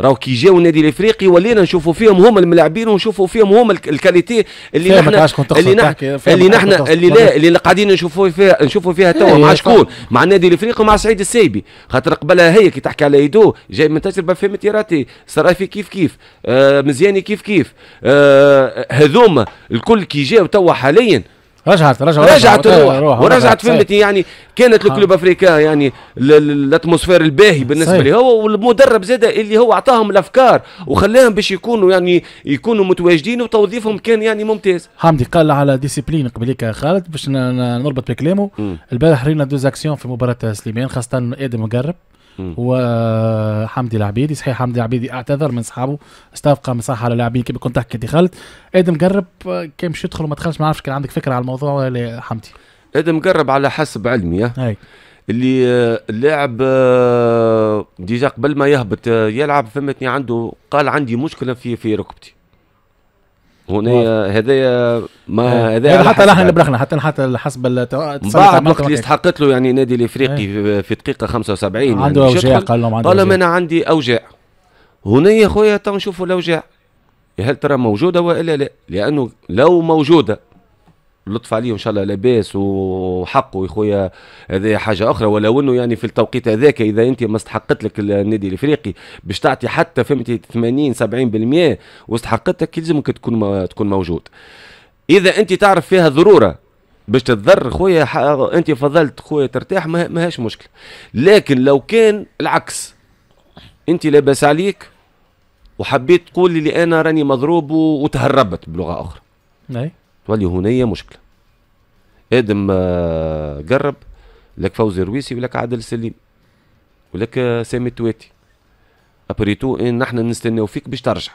C: راهو كي جاو النادي الإفريقي ولينا نشوفوا فيهم هما الملاعبين ونشوفوا فيهم هما ال
B: q- ال qualité
C: اللي نحن اللي نحن
B: اللي نحن
C: اللي. لا اللي قاعدين نشوفوا فيها نشوفوا فيها توا
B: إيه،
C: مع. شكون؟ مع النادي الإفريقي ومع سعيد السايبي. خاطر قبلها هي كي تحكي على يدو جاي من تجربة فهمت ratée. صرافي كيف كيف؟ آه مزياني كيف كيف؟ آه هذوما الكل كي جاو توا حاليا.
B: رجعت رجعت
C: رجعت
B: روح
C: ورجعت. فهمتني يعني كانت ال Club Africain يعني ال- ال- ال atmosphère الباهي
B: بالنسبة.
C: لي هو والمدرب زاد اللي هو أعطاهم الأفكار وخلاهم باش يكونوا يعني يكونوا متواجدين وتوظيفهم كان يعني ممتاز
B: حمدي قال على discipline قبليك خالد باش نربط بكلامه. البارح رينا deux actions في مباراة سليمان خاصة آدم مقرب. وحمدي العبيدي صحيح حمدي العبيدي اعتذر من صحابه استبقى مساحه على اللاعبين كيف كنت تحكي. انت خالد آدم مقرب آه، كان باش يدخل وما دخلش ما نعرفش كان عندك فكرة على الموضوع ولا حمدي؟
C: هذا مقرب على حسب علمي آه.
B: هاي
C: اللي آه، اللاعب آه، déjà قبل ما يهبط آه، يلعب فهمتني عنده قال عندي مشكلة في في ركبتي. هنا هذايا ما هذا على
B: حتى
C: علمي.
B: بلغنا حتى حتى حسب
C: بعد
B: عملته
C: وقت اللي. استحقت له يعني نادي الإفريقي في- في دقيقة 75
B: عنده
C: يعني أوجاع.
B: قال لهم عنده
C: قال لهم. أنا عندي أوجاع هنا يا خويا تو نشوفوا الأوجاع هل ترى موجودة وإلا لا لأنه لو موجودة لطف عليه ان شاء الله لاباس وحقه يا خويا هذه حاجة أخرى. ولو انه يعني في التوقيت هذاك إذا أنت ما استحقت لك النادي الإفريقي باش تعطي حتى فهمتي 80 70% واستحقتك يلزمك تكون تكون موجود. إذا أنت تعرف فيها ضرورة باش تتضر خويا أنت فضلت خويا ترتاح ما ماهاش مشكله لكن لو كان العكس أنت لاباس عليك وحبيت تقول لي أنا راني مضروب وتهربت بلغة
B: أخرى.
C: تولي هنية مشكلة. آدم آه، قرب لك فوزي الرويسي ولك عادل سليم ولك آه، سامي التواتي. après tout إن نحن نستناو فيك باش ترجع.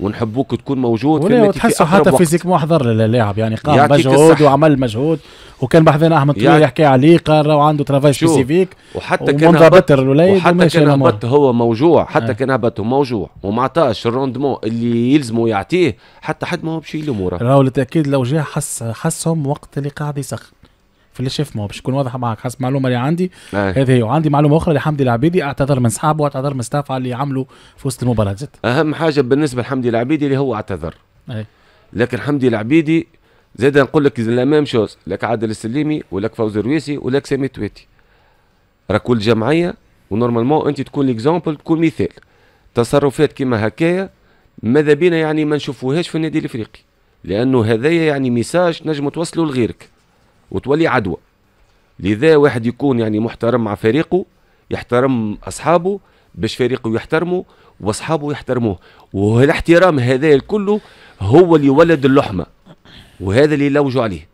C: ونحبوك تكون موجود في أقرب
B: حتى. physique محضر للاعب يعني قام مجهود. وعمل مجهود وكان بحذنا أحمد طويل يحكي عليه قال راهو عنده
C: travail
B: spécifique
C: وحتى كان هبط وحتى كان. هبط هو موجوع حتى
B: آه.
C: كان هبط موجوع وما عطاش ال rendement اللي يلزمه يعطيه حتى حد ما هو بشي الأمور
B: راهو للتاكيد لو جاء حس حسهم وقت اللي قاعد يسخن في الشيف باش نكون واضح معك. حسب المعلومه اللي عندي.
C: آه.
B: هذه هي. وعندي معلومة أخرى لحمدي العبيدي. أعتذر من صحابه واعتذر من staff على اللي عملوا في وسط المباراة. زدت
C: أهم حاجة بالنسبة لحمدي العبيدي اللي هو أعتذر.
B: أي.
C: لكن حمدي العبيدي زاد نقول لك لا même chose لك عادل السليمي ولك فوزي الرويسي ولك سامي التواتي. راك كل جمعية و normalement أنت تكون l'exemple تكون مثال. تصرفات كيما هكايا ماذا بينا يعني ما نشوفوهاش في النادي الإفريقي؟ لأنه هذايا يعني message نجم توصله لغيرك. وتولي عدوى. لذا واحد يكون يعني محترم مع فريقه يحترم أصحابه باش فريقه يحترمه وأصحابه يحترموه. والاحترام هذا الكل هو اللي ولد اللحمة وهذا اللي يلوجوا عليه.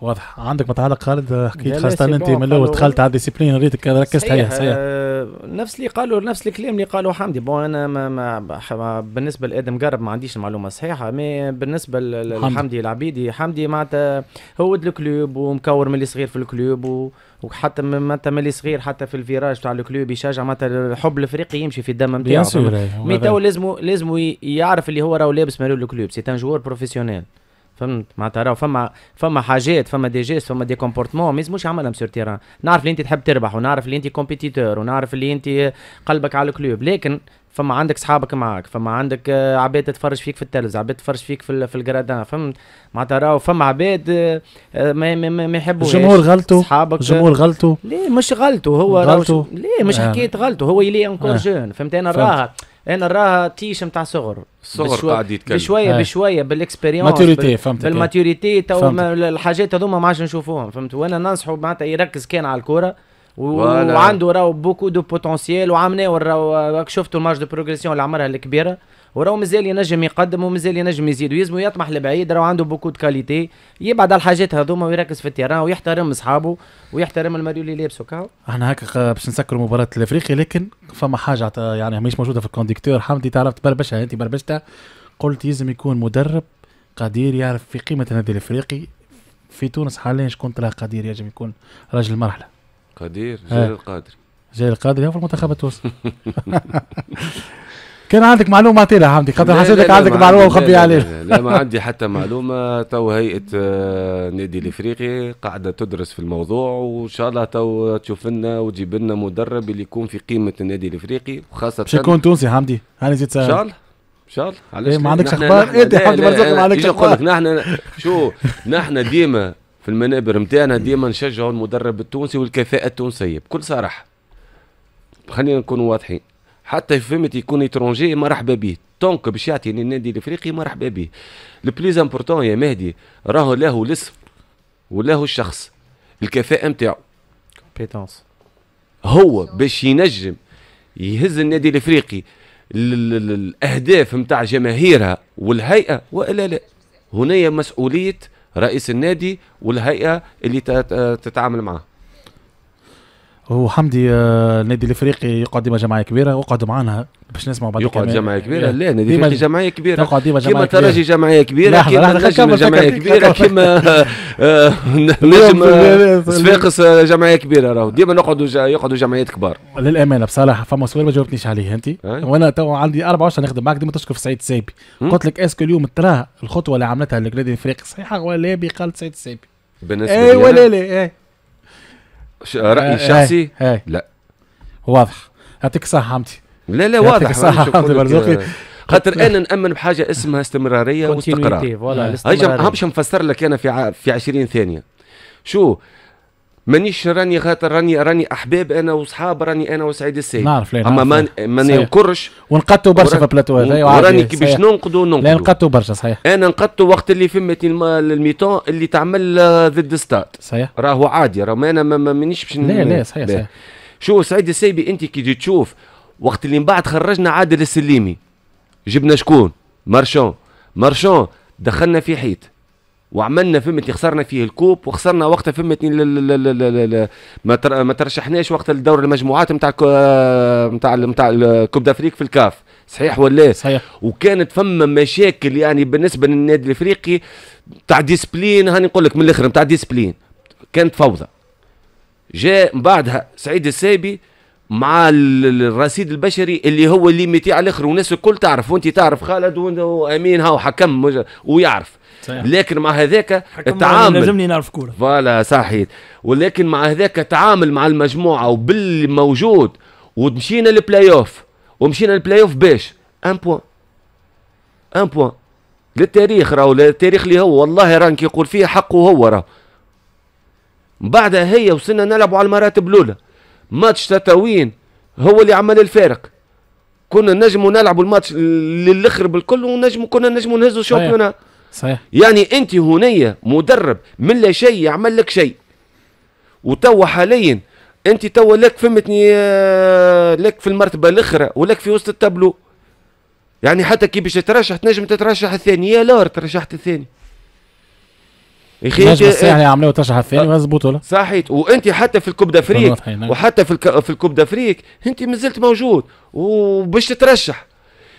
B: واضح. عندك متعلق خالد؟ حكيت
D: سي أنت
B: من
D: الأول
B: دخلت على ال discipline ريتك ركزت هيا صحيح
D: آه، نفس اللي قالوا نفس الكلام اللي قالوا حمدي. bon أنا ما ما بالنسبة لآدم قرب ما عنديش المعلومة الصحيحه mais
B: بالنسبة.
D: لحمدي العبيدي حمدي معناتها هو ال club ومكور ملي صغير في ال club و وحتى معناتها ملي صغير حتى في ال virage تاع ال club يشجع معناتها الحب الإفريقي يمشي في الدم
B: bien
D: نتاعو
B: sûr
D: فهمت؟
B: أي، mais
D: تو لازمو لازمو ي- يعرف اللي هو راهو لابس maillot ال club c'est un joueur professionnel. فهمت؟ معناتها راهو فما فما حاجات فما des gestes فما des comportements ما يلزموش يعملهم sur terrain نعرف اللي انت تحب تربح ونعرف اللي انت compétiteur ونعرف اللي انت قلبك على ال club لكن فما عندك صحابك معاك فما عندك آه، عباد تتفرج فيك في التلفز عباد تتفرج فيك في في ال gradins فهمت؟ معناتها راهو فما عباد آه، آه، ما ما ما يحبوش.
B: الجمهور غلطوا؟
D: صحابك
B: الجمهور غلطوا؟
D: ليه مش غلطه هو؟ ش- ليه مش
B: آه.
D: حكايه غلطه هو يلي encore
B: آه.
D: jeune فهمت؟ أنا
B: فهمت.
D: راها أنا راها طيش نتاع صغر بشوي-
C: قاعد يتكلم
D: بشويه
B: آه.
D: بشوية بال
B: expérience maturité فهمتك إيه.
D: بال
B: maturité
D: تو الحاجات هذوما ما عادش نشوفوهم فهمت وأنا ننصحه معناتها يركز كان على
C: الكورة.
D: وعنده راهو beaucoup de potentiel وعملناه راهو شفتوا ال marge de progression اللي عمرها الكبيرة وراهو مازال ينجم يقدم ومازال ينجم يزيد ويلزمو يطمح لبعيد راهو عنده beaucoup de qualités. يبعد على الحاجات هذوما ويركز في ال terrain ويحترم أصحابه ويحترم الماريو اللي لابسه كاو.
B: إحنا هكا باش نسكروا مباراة الإفريقي لكن فما حاجة عط- يعني مش موجودة في ال conducteur. حمدي تعرف تبربشها؟ أنت بربشتها؟ قلت يلزم يكون مدرب قدير يعرف في قيمة النادي الإفريقي. في تونس حاليا شكون طلع قدير يجب يكون راجل المرحلة
C: قدير. جلال القادري.
B: جلال القادري هو في المنتخب التونسي. كان عندك معلومة اعطينا حمدي خاطر حسيتك عندك
C: ما عندي- لا،
B: مخبية
C: لا،
B: علينا
C: لا, ما عندي حتى معلومة. تو هيئة آه، النادي الإفريقي قاعدة تدرس في الموضوع وإن شاء الله تو تشوف لنا وتجيب لنا مدرب اللي يكون في قيمة النادي الإفريقي وخاصة
B: باش يكون تونسي حمدي هاني زيد إن
C: شاء الله إن شاء الله. علاش
B: إيه، ما
C: لا؟
B: عندكش إيه،
C: لا،
B: حمدي مرزوق، ما عندكش
C: إيش نقول لك؟ نحن شو نحن ديما في المنابر نتاعنا ديما نشجعوا المدرب التونسي والكفاءة التونسية بكل صراحة. خلينا نكونوا واضحين. حتى فهمت يكون étranger مرحبا به donc باش يعطي للنادي الإفريقي مرحبا به ال plus important يا مهدي راهو له الاسم وله الشخص. الكفاءة نتاعو
D: compétence
C: هو باش ينجم يهز النادي الإفريقي ال- ال- ال- الأهداف نتاع جماهيرها والهيئة وإلا لا. هنا مسؤولية رئيس النادي والهيئة اللي تت- تتعامل معاه.
B: هو حمدي آه، النادي الإفريقي يقعد ديما جمعية كبيرة وقعدوا معنا باش نسمعوا بعد
C: يقعد. جمعية كبيرة؟
B: إيه.
C: لا النادي
B: ديما
C: الإفريقي جمعية كبيرة.
B: تقعد ديما
C: كيما
B: جمعية كبيرة.
C: ترجي جمعية
B: كبيرة
C: كيما
B: لحظة،
C: النجم
B: خلينا
C: جمعية
B: كبيرة.
C: كيما آه، نجم صفاقس آه، جمعية كبيرة راهو. ديما نقعدوا يقعدوا جمعيات كبار.
B: للأمانة بصراحة فما سؤال ما جاوبتنيش عليه انت. وأنا تو عندي 24 نخدم معك ديما تشكر في سعيد السايبي.
C: هم؟
B: قلت لك est-ce que اليوم ترى الخطوة اللي عملتها النادي الإفريقي. صحيحه ولا بي قال سعيد السايبي.
C: بالنسبة
B: اي ولا لا
C: ش- رايي الشخصي
B: اي
C: لا.
B: واضح. يعطيك الصحة حمدي
C: لا لا واضح.
B: المرزوقي.
C: آه، خاطر أنا نأمن بحاجة اسمها استمرارية واستقرار.
B: آه.
C: هاي. باش نفسر لك أنا في ع... في 20 ثانية. شو؟ مانيش راني خاطر راني راني أحباب أنا وصحاب راني أنا وسعيد السيد.
B: نعرف لا
C: أما
B: نعرف.
C: ما. ننكرش.
B: ونقطوا برشا في البلاتو هذا
C: وراني كي باش
B: صحيح.
C: ننقدوا.
B: لا
C: ننقدوا
B: نقطوا برشا صحيح.
C: أنا نقدت وقت اللي الم- الميتون اللي تعمل آه، ضد ستاد
B: صحيح.
C: راهو عادي راهو أنا ما- ما- مانيش باش
B: لا لا صحيح. صحيح.
C: شو سعيد السيبي أنت كي تجي تشوف وقت اللي من بعد خرجنا عادل السليمي جبنا شكون؟ مارشون. مارشون دخلنا في حيط. وعملنا فهمتني خسرنا فيه ال coupe وخسرنا وقتها ل- ما تر- ما ترشحناش وقت الدور المجموعات نتاع نتاع نتاع ال coupe d'Afrique في الكاف. صحيح ولا لا؟
B: صحيح.
C: وكانت فما مشاكل يعني بالنسبة للنادي الإفريقي تاع discipline هاني نقول لك من الأخر نتاع discipline. كانت فوضى. جاء من بعدها سعيد السايبي مع ال- ال- الرصيد البشري اللي هو limité على الآخر والناس الكل تعرف وأنت تعرف خالد وأمين هاو حكم ويعرف.
B: صحيح.
C: لكن مع هذاك التعامل
E: لازمني نعرف كورة.
C: voilà صحيح. ولكن مع هذاك تعامل مع المجموعة وباللي موجود ومشينا للبلاي اوف ومشينا للبلاي اوف باش. un point un point للتاريخ راهو للتاريخ اللي هو والله رانك يقول فيه حقه هو راهو بعدها هي وصلنا نلعبوا على المراتب الأولى. ماتش تتاوين هو اللي عمل الفارق. كنا نجموا نلعبوا الماتش للأخر بالكل ونجموا كنا نجموا نهزوا. الشامبيونات
B: صحيح.
C: يعني أنت هنية مدرب من لا شيء يعمل لك شيء. وتوا حاليا أنت توا لك فهمتني آه، لك في المرتبة الأخرى ولك في وسط التابلو. يعني حتى كي باش تترشح تنجم تترشح الثاني. يا لا ترشحت الثاني. أخي
B: نجم
C: انت
B: الساحلي عملوه ترشح الثاني وهز بطوله
C: صحيت. وأنت حتى في الكوب دافريك. وحتى في الك... في الكوب دافريك أنت مازلت موجود. وباش تترشح.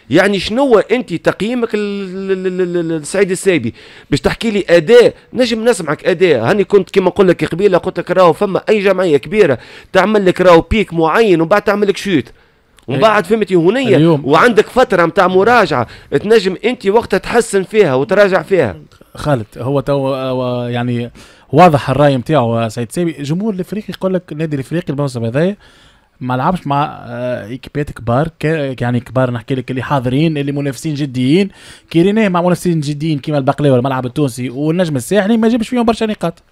C: يعني شنو أنت تقييمك للسعيد السايبي باش تحكي لي اداء نجم نسمعك اداء هاني كنت كما نقول لك قبيلة قلت لك راهو فما أي جمعية كبيرة تعمل لك راهو بيك معين ومن بعد تعمل لك شوت ومن بعد فهمتي
B: هنية.
C: وعندك فترة نتاع مراجعة. تنجم أنت وقتها تحسن فيها وتراجع فيها.
B: خالد هو تو يعني واضح الرأي نتاعو سيد سامي الجمهور الإفريقي يقول لك النادي الإفريقي الموسم هذايا ما لعبش مع آه، ايكيبات كبار ك- يعني كبار نحكي لك اللي حاضرين اللي منافسين جديين. كي ريناه مع منافسين جديين كيما البقلاوي الملعب التونسي والنجم الساحلي ما جابش فيهم برشا نقاط.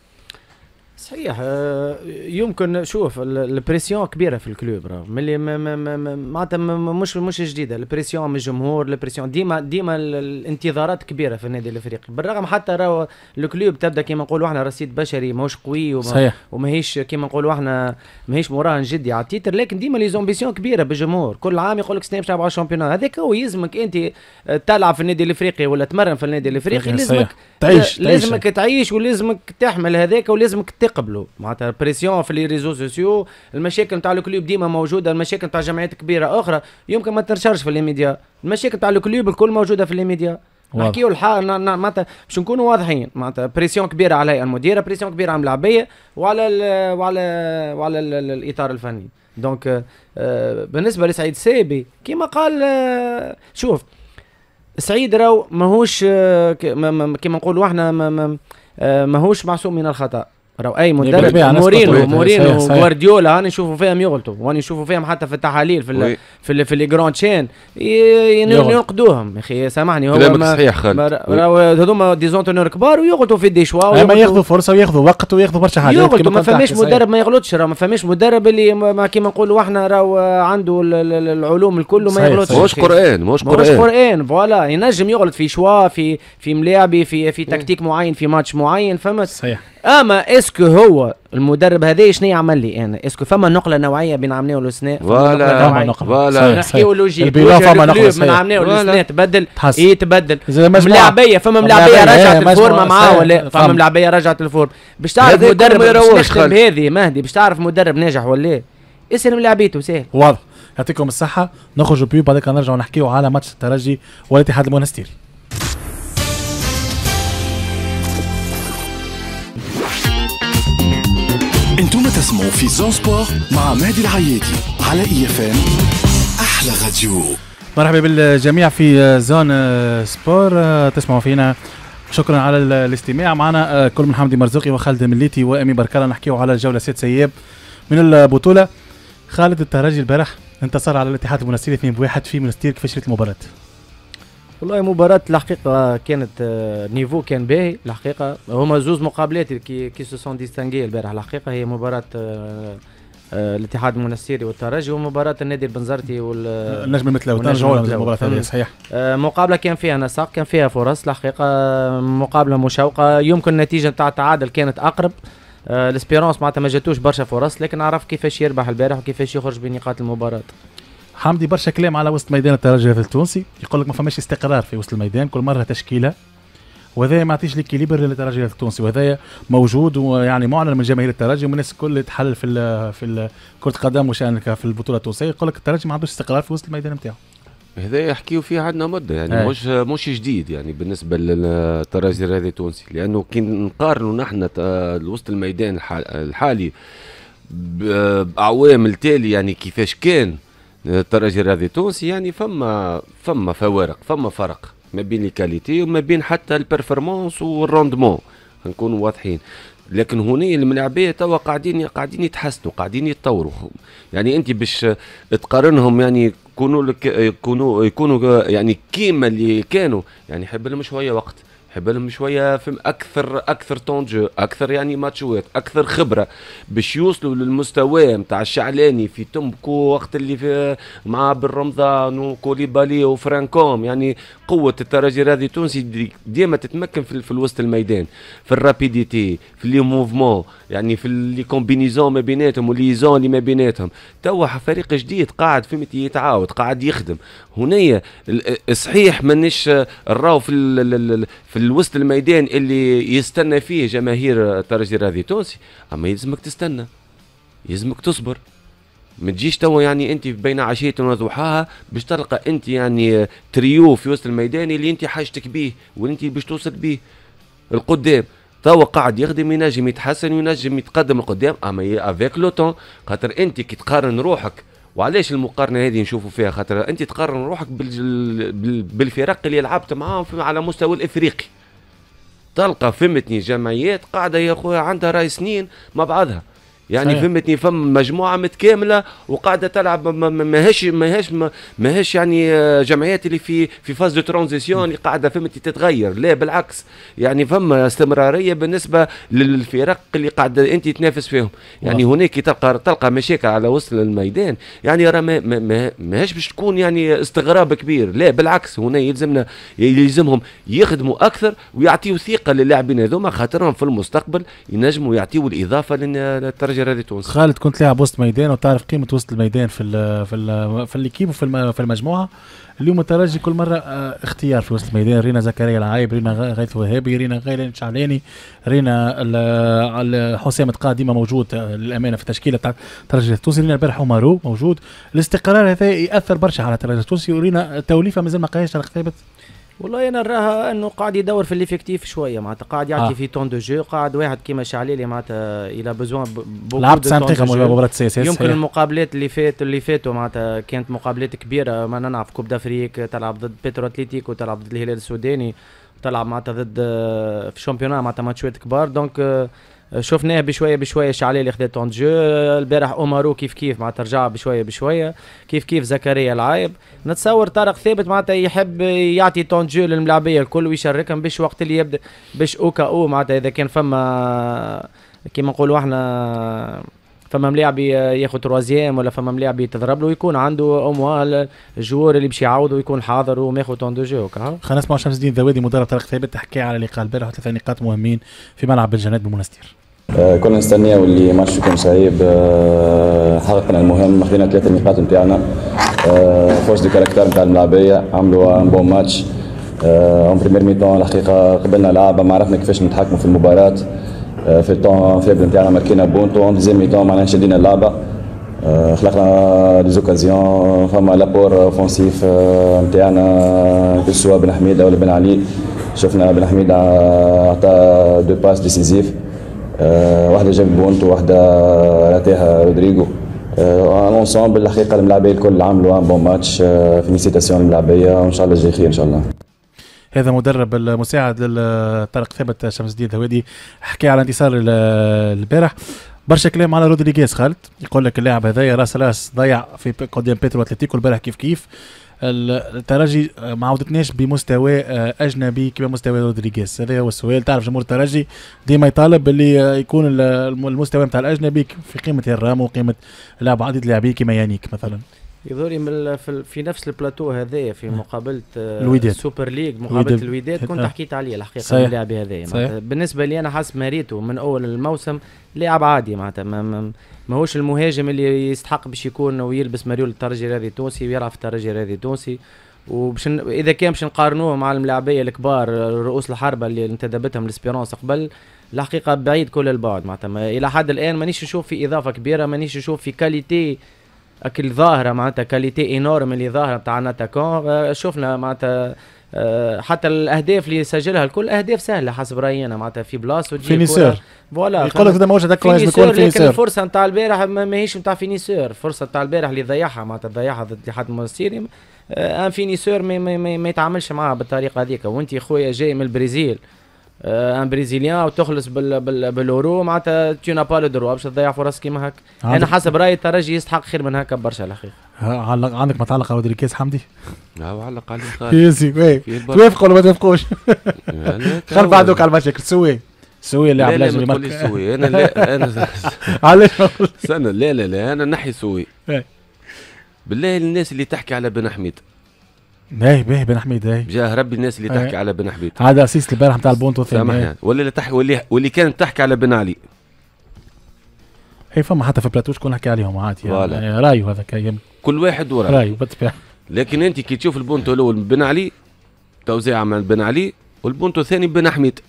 D: صحيح آه، يمكن شوف ال- ال pression كبيرة في ال club راه. ملي معناتها مش مش جديدة. ال pression من الجمهور ال pression ديما ديما ال- الانتظارات كبيرة في النادي الإفريقي. بالرغم حتى راهو ال club تبدأ كيما نقولوا إحنا رصيد بشري ماهوش قوي وما
B: صحيح.
D: وماهيش كيما نقولوا إحنا ماهيش مراهن جدي على ال titre. لكن ديما les ambitions كبيرة بالجمهور. كل عام يقول لك سنة باش نلعب على ال championnat هذاك هو يلزمك أنت آه، تلعب في النادي الإفريقي ولا تمرن في النادي
B: الإفريقي.
D: لازمك
B: تعيش
D: لازمك تعيش. ولازمك تحمل هذاك ولازمك تقبله معناتها pression في les réseaux sociaux المشاكل نتاع club ديما موجودة المشاكل نتاع جمعيات كبيرة أخرى يمكن ما تنشرش في les médias المشاكل نتاع ال club الكل موجودة في les
B: médias.
D: نحكيو الحق معناتها باش نكونوا واضحين. معناتها pression كبيرة على المديرة pression كبيرة على الملاعبية وعلى ال وعلى وعلى ال ال الإطار الفني. donc آه، آه، بالنسبة لسعيد سيبي كما قال آه، شوف سعيد راهو ماهوش آه، ك- ما- ما- كما نقولوا إحنا آه، ماهوش معصوم من الخطأ. راهو أي مدرب مورينو. مورينو. وغوارديولا هاني نشوفوا فيهم يغلطوا وهاني نشوفوا فيهم حتى في التحاليل في ال
C: وي.
D: في ال في لي جراند شين. ينقدوهم يا أخي سامحني هو
C: كلامك
D: ما-
C: صحيح خالد
D: ما- هذوما ديزونتونور كبار ويغلطوا في دي شوا
B: أما
D: ويغلطوا-
B: ياخذوا فرصة وياخذوا وقت وياخذوا برشا حاجات
D: يغلطوا ما فماش. مدرب ما يغلطش راه ما فماش مدرب اللي ما ما كيما نقولوا إحنا راهو عنده ال- ال- العلوم الكل وما
B: صحيح،
D: يغلطش.
C: ماهوش قرآن ماهوش
D: ماهوش
C: قرآن
D: قرآن فوالا ينجم يغلط في شوا في في ملاعبي في في تكتيك معين في ماتش معين فهمت
B: صحيح
D: أما est-ce que هو المدرب هذا شنو يعمل لي أنا est-ce que فما نقلة نوعية بين عامناه والسنا
C: voilà
B: فما نقلة.
C: voilà
B: صحيح.
D: نحكيو logique
B: فما نقلة،
D: من
C: voilà.
D: والسنا تبدل. يتبدل
B: مجموعة.
D: ملاعبيه فما ملاعبيه
B: إيه،
D: رجعت
B: ال
D: forme معاه. ولا فما. ملاعبيه رجعت ال forme باش تعرف مدرب
C: خالد.
D: هذه مهدي باش تعرف مدرب ناجح ولا إيه. اسال ملاعبيته سهل
B: واضح يعطيكم الصحة نخرجوا pub بعدك نرجعوا نحكيو على ماتش الترجي والاتحاد المنستيري
A: أنتم تسمعوا في Zone Sport مع مهدي العيادي على IFM. أحلى راديو.
B: مرحبا بالجميع في Zone Sport آه، تسمعوا فينا. شكرا على ال- الاستماع. معنا آه، كل من حمدي مرزوقي وخالد مليتي وأمي بركاله نحكيو على الجوله السادسه اياب من البطولة. خالد الترجي البارح انتصر على الاتحاد المنستيري 2 بواحد في منستير كيفاش المباراه؟
D: والله مباراة الحقيقة كانت آه، niveau كان باهي. الحقيقة هما زوز مقابلات qui qui se sont distingués البارح. الحقيقة هي مباراة آه، آه، الاتحاد المنستيري والترجي ومباراة النادي البنزرتي وال
B: النجم ترجعوا
D: المثلوي.
B: المباراه هذه. صحيح.
D: مقابلة كان فيها نسق كان فيها فرص. الحقيقة مقابلة مشوقة. يمكن النتيجة نتاع التعادل كانت أقرب. ال Espérance معناتها ما جاتوش برشا فرص لكن عرف كيفاش يربح البارح وكيفاش يخرج بنقاط المباراة.
B: حمدي برشا كلام على وسط ميدان الترجي التونسي. يقول لك ما فماش استقرار في وسط الميدان كل مرة تشكيلة. وهذا ما يعطيش l'équilibre للترجي التونسي. وهذا موجود ويعني معلن من جماهير الترجي ومن الناس الكل تحلل في ال في ال كرة القدم وشأنك في البطولة التونسية. يقول لك الترجي ما عندوش استقرار في وسط الميدان نتاعو.
C: هذا يحكيو فيه عندنا مدة يعني
B: أي.
C: مش مش جديد يعني بالنسبة للترجي الرياضي التونسي. لأنه كي نقارنوا نحن وسط الميدان الح- الحالي بأعوام التالي يعني كيفاش كان الترجي الرياضي التونسي يعني فما فما فوارق فما فرق ما بين ال qualité وما بين حتى ال performance وال rendement نكونوا واضحين. لكن هنا الملاعبية توا قاعدين قاعدين يتحسنوا قاعدين يتطوروا. يعني أنت باش تقارنهم يعني يكونوا لك يكونوا يكونوا يعني كيما اللي كانوا. يعني يحب لهم شوية وقت. يحب لهم شوية في أكثر أكثر طونجو أكثر يعني ماتشوات أكثر خبرة باش يوصلوا للمستوى نتاع الشعلاني في تمكو وقت اللي في مع بن رمضان وكوليبالي وفرانكوم. يعني قوة الترجي الرياضي التونسي ديما تتمكن في, في الوسط الميدان في ال rapidité في les mouvements يعني في les combinaisons ما بيناتهم و les liaisons اللي ما بيناتهم. توا فريق جديد قاعد فهمت يتعاود قاعد يخدم. هنايا صحيح مانيش نراو في في الوسط الميدان اللي يستنى فيه جماهير الترجي الرياضي التونسي أما يلزمك تستنى يلزمك تصبر. ما تجيش توا يعني أنت بين عشيه وضحاها باش تلقى أنت يعني تريو في وسط الميدان اللي أنت حاجتك بيه واللي انت باش توصل بيه. القدام توا قاعد يخدم ينجم يتحسن وينجم يتقدم القدام أما avec le temps خاطر أنت كي تقارن روحك وعلاش المقارنة هذه نشوفوا فيها خاطر؟ أنت تقارن روحك بالفرق اللي لعبت معاهم على مستوى الإفريقي. تلقى فهمتني جمعيات قاعدة يا خويا عندها رأي سنين مع بعضها يعني صحيح. فهمتني فما مجموعة متكاملة وقاعدة تلعب ماهيش ماهيش ماهيش يعني آه، جمعيات اللي في في phase de transition اللي قاعدة فهمتني تتغير. لا بالعكس يعني فما استمرارية بالنسبة للفرق اللي قاعدة أنت تنافس فيهم. يعني هناك تلقى تلقى مشاكل على وسط الميدان. يعني راه ما ما ماهيش باش تكون يعني استغراب كبير. لا بالعكس هنا يلزمنا يلزمهم يخدموا أكثر ويعطيوا ثقة للاعبين هذوما خاطرهم في المستقبل ينجموا يعطيوا الإضافة للترجي هذه تونس
B: خالد كنت لاعب وسط ميدان وتعرف قيمة وسط الميدان في ال في ال في الليكيب وفي في المجموعة. اليوم الترجي كل مرة آه، اختيار في وسط الميدان. رينا زكريا العايب رينا غيث وهابي رينا غيلان شعلاني رينا حسام تقا ديما موجود آه، للأمانة في التشكيلة تاع الترجي التونسي. رينا البارح عمرو موجود. الاستقرار هذا يأثر برشا على الترجي التونسي ورينا توليفة مازال ما قايش ثابت
D: والله أنا نراها أنه قاعد يدور في الليفيكتيف شوية معناتها قاعد يعطي آه. في تون دو جو قاعد واحد كيما شعليلي معناتها إلى بوزوان
B: لعبت 90 دقيقه مباراه سي اس
D: يمكن المقابلات اللي فات اللي فاتوا معناتها كانت مقابلات كبيرة ما نعرف كوب دافريك تلعب ضد بيترو اتليتيكو تلعب ضد الهلال السوداني تلعب معناتها ضد في الشامبيونات معناتها ماتشات كبار دونك شفناه بشوية بشوية شعلي اللي خذا طون جو. البارح اومارو كيف كيف معناتها رجع بشوية بشوية. كيف كيف زكريا العايب. نتصور طارق ثابت معناتها يحب يعطي طون جو للملاعبيه الكل ويشاركهم باش وقت اللي يبدأ باش أوكا أو معناتها إذا كان فما كيما نقولوا إحنا فما ملاعب ياخذ troisième ولا فما ملاعب يتضرب له ويكون عنده أموال الجوار اللي باش يعاود ويكون حاضر وماخذ temps de jeu
B: خلينا نسمعوا شمس الدين ذوادي مدرب طارق ثابت تحكي على لقاء البارح ثلاث نقاط مهمين في ملعب الجنات بمنستير
G: آه، كنا نستناو اللي ماتش يكون صعيب آه، حققنا المهم خذينا ثلاثة نقاط نتاعنا. فوز de caractère نتاع الملاعبية عملوا un bon match. en première mi-temps الحقيقة قبلنا لعبة ما عرفنا كيفاش نتحكموا في المباراة. آه، في ال temps faible نتاعنا ماركينا bon en deuxième mi-temps معناها شدينا اللعبة. خلقنا des occasions فما l'apport offensif نتاعنا soit بن حميد أو بن علي شفنا بن حميد عطى deux passes décisives آه، واحدة جاب بونت وواحده راتيها رودريجو. ensemble آه، الحقيقة الملاعبية الكل عملوا un bon match félicitations الملاعبيه وإن شاء الله الجاي خير إن شاء الله.
B: هذا مدرب المساعد لطارق ثابت شمس الدين ذوادي حكى على انتصار البارح. برشا كلام على رودريغيز خالد يقول لك اللاعب هذايا راس راس ضيع في قدام بيترو أتلتيكو البارح كيف كيف. الترجي ما عودتناش بمستوى أجنبي كما مستوى رودريغيز هذا هو السؤال. تعرف جمهور الترجي ديما يطالب باللي آه، يكون المستوى نتاع الأجنبي في قيمة الرام وقيمة لاعب عديد لاعبين كما يانيك مثلا.
D: يظهر من في نفس البلاتو هذايا في مقابلة
B: الوداد
D: السوبر ليج مقابلة الوداد كنت حكيت عليه الحقيقة اللاعب هذايا بالنسبة لي أنا حاسس ماريتو من أول الموسم لاعب عادي معناتها. ما ماهوش المهاجم اللي يستحق باش يكون ويلبس ماريول الترجي الرياضي التونسي ويلعب في الترجي الرياضي التونسي. وباش إذا كان باش نقارنوه مع الملاعبية الكبار رؤوس الحربه اللي انتدبتهم l'Espérance قبل الحقيقة بعيد كل البعد معناتها. إلى حد الآن مانيش نشوف في إضافة كبيرة مانيش نشوف في qualité هاك اللي ظاهرة معناتها qualité énorme اللي ظاهرة نتاع un attaquant شفنا معناتها آه، حتى الأهداف اللي سجلها الكل أهداف سهلة حسب رايي أنا معناتها في بلاصه وتجي finisseur. voilà
B: يقول لك موجود هكا لازم
D: finisseur
B: يكون
D: لكن
B: finisseur
D: الفرصة نتاع البارح ما ماهيش نتاع finisseur الفرصه نتاع البارح اللي ضيعها معناتها ضيعها ضد اتحاد المنستيري آه، un finisseur ما, ما, ما, ما يتعاملش معاه بالطريقة هذيك وانت خويا جاي من البرازيل. آه، ان بريزيليان وتخلص بال بال بالاورو معناتها تو نا با لو دروا باش تضيع فرص كيما هكا
B: أنا
D: حسب رأيي الترجي يستحق خير من هكا برشا الحقيقة
B: ها، علق عندك متعلق على رودريكيز حمدي؟
C: ها علق عليه خالد
B: يزي وي توافقوا ولا ما توافقوش خل بعدوك على المشاكل. سوي. سوي اللي
C: لا
B: عبد
C: لا
B: العزيز
C: ما سوي. أنا لا أنا
B: علاش
C: استنى لا لا لا أنا نحي سوي. بالله الناس اللي تحكي على بن حميد
B: باهي باهي بن حميد باهي
C: جاه ربي الناس اللي
B: إيه.
C: تحكي على بن حميد
B: هذا assist البارح نتاع البونتو الثاني
C: سامحني. واللي لا تحكي واللي واللي كانت تحكي على بن علي.
B: هي فما حتى في بلاتو شكون نحكي عليهم عادي. يعني. رايو هذا كاين
C: كل واحد وراه.
B: رايو بالطبيعه
C: لكن أنت كي تشوف البونتو الأول بن علي توزيع من بن علي والبونتو الثاني بن حميد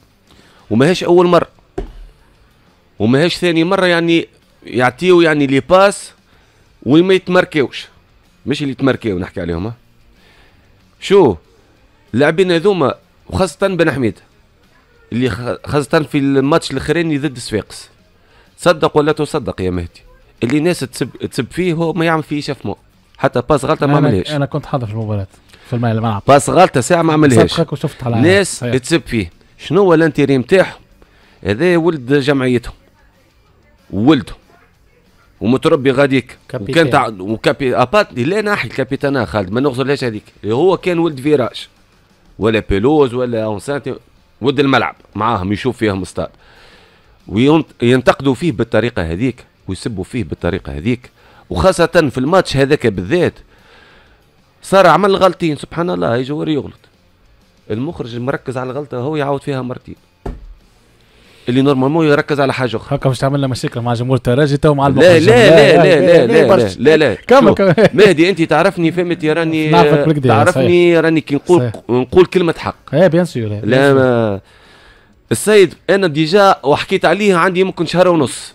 C: وماهيش أول مره وماهيش ثاني مرة يعني يعطيو يعني les passes وما يتمركوش مش اللي يتمركيو نحكي عليهم ها؟ شو؟ اللاعبين هذوما وخاصة بن حميد اللي خاصة في الماتش الاخراني ضد صفاقس. تصدق ولا تصدق يا مهدي؟ اللي ناس تسب تسب فيه هو ما يعمل فيه شفمو حتى passe غلطة ما عملهاش.
B: أنا, كنت حاضر في المباراة في الملعب.
C: passe غلطة ساعة ما عملهاش.
B: وشفت على
C: ناس. تسب فيه. شنو هو l'intérêt نتاعهم هذا ولد جمعيتهم. ولدهم ومتربي غاديك. وكان تاع وكابي ابات لا ناحي الكابيتانا خالد ما نغزرلهاش هذيك. هو كان ولد فيراج. ولا بيلوز ولا اونسانتي ولد الملعب معاهم يشوف فيهم ستاد وينتقدوا فيه بالطريقة هذيك ويسبوا فيه بالطريقة هذيك. وخاصة في الماتش هذاك بالذات صار عمل غلطين سبحان الله يجور يغلط. المخرج مركز على الغلطة هو يعاود فيها مرتين. اللي normalement يركز على حاجة أخرى.
B: هكا باش تعمل لنا مشاكل مع جمهور الترجي تو مع
C: لا لا لا لا لا لا لا. لا لا
B: كمل كمل
C: مهدي أنت تعرفني فهمت راني تعرفني راني كي نقول. نقول كلمة حق.
B: إيه bien sûr
C: لا ما السيد أنا déjà وحكيت عليه عندي يمكن شهر ونص.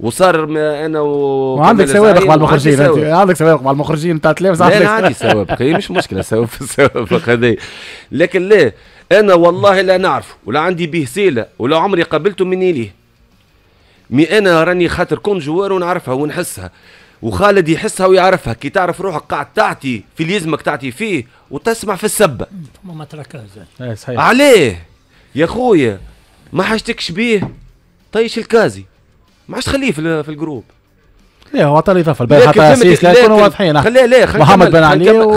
C: وصار ما أنا و
B: وعندك سوابق مع المخرجين
C: أنت.
B: عندك سوابق مع المخرجين نتاع التلفزه
C: لا أنا عندي سوابق هي مش مشكلة سوابق سوابق هذي لكن لا أنا والله لا نعرف ولا عندي به سيلة ولا عمري قابلته مني ليه مي أنا راني خاطر كون جوار ونعرفها ونحسها وخالد يحسها ويعرفها كي تعرف روحك قاعد تعطي في اللي يلزمك تعطي فيه وتسمع في السبه
E: ما تركها
B: إيه صحيح.
C: عليه! يا خويا ما حاجتكش بيه؟ طيش الكازي. ما عادش تخليه في, ال- في الجروب.
B: لا هو عطى اضافه البارح
C: فهمت-
B: اسيس لا يكونوا
C: لكن-
B: واضحين.
C: خليها لا خلينا
B: محمد بن علي
C: خلينا لك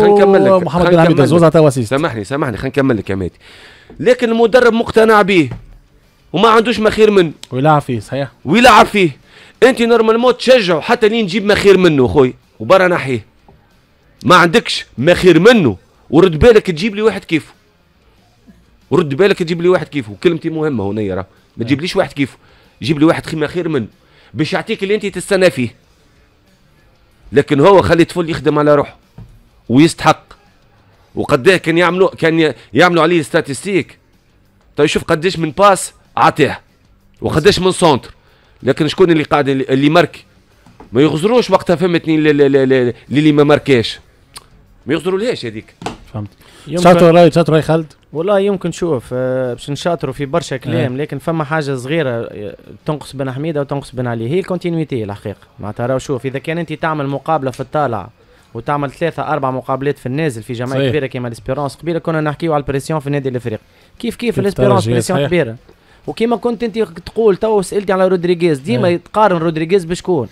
C: خلينا
B: بن
C: نكمل
B: زوز. عطاو assist
C: سامحني سامحني خلينا نكمل لك يا مهدي لكن المدرب مقتنع به وما عندوش ما خير منه
B: ويلعب فيه صحيح.
C: ويلعب فيه. انت normalement تشجعه حتى لين تجيب ما خير منه خوي. وبرا نحيه. ما عندكش ما خير منه. ورد بالك تجيب لي واحد كيفه. ورد بالك تجيب لي واحد كيفه. كلمتي مهمة هنا راه ما تجيبليش واحد كيفه. جيب لي واحد خير منه. باش يعطيك اللي انت تستنى فيه. لكن هو خلي طفل يخدم على روحه ويستحق. وقداه كان يعملوا كان يعملوا عليه statistiques طيب شوف قداش من passe عطاه وقداش من centre لكن شكون اللي قاعد اللي اللي marqué؟ ما يغزروش وقتها فهمتني ل- ل- ل- ل- للي ما marquéش ما يغزرولهاش هذيك؟
B: فهمت. شاطر راي شاطر راي خالد؟
D: والله يمكن شوف آه، باش نشاطروا في برشا كلام لكن فما حاجة صغيرة آه، تنقص بن حميدة وتنقص بن علي. هي ال continuité الحقيقة معناتها راهو شوف إذا كان أنت تعمل مقابلة في الطالع وتعمل ثلاثة أربع مقابلات في النازل في جمعية. كبيرة كيما الاسبيرونس قبيلة كنا نحكيو على ال pression في النادي الافريقي كيف كيف الاسبيرونس
B: الترجي،
D: pression
B: صحيح.
D: كبيرة. وكيما كنت أنت تقول تو سألتي على رودريغيز ديما
B: أي.
D: تقارن رودريغيز بشكون؟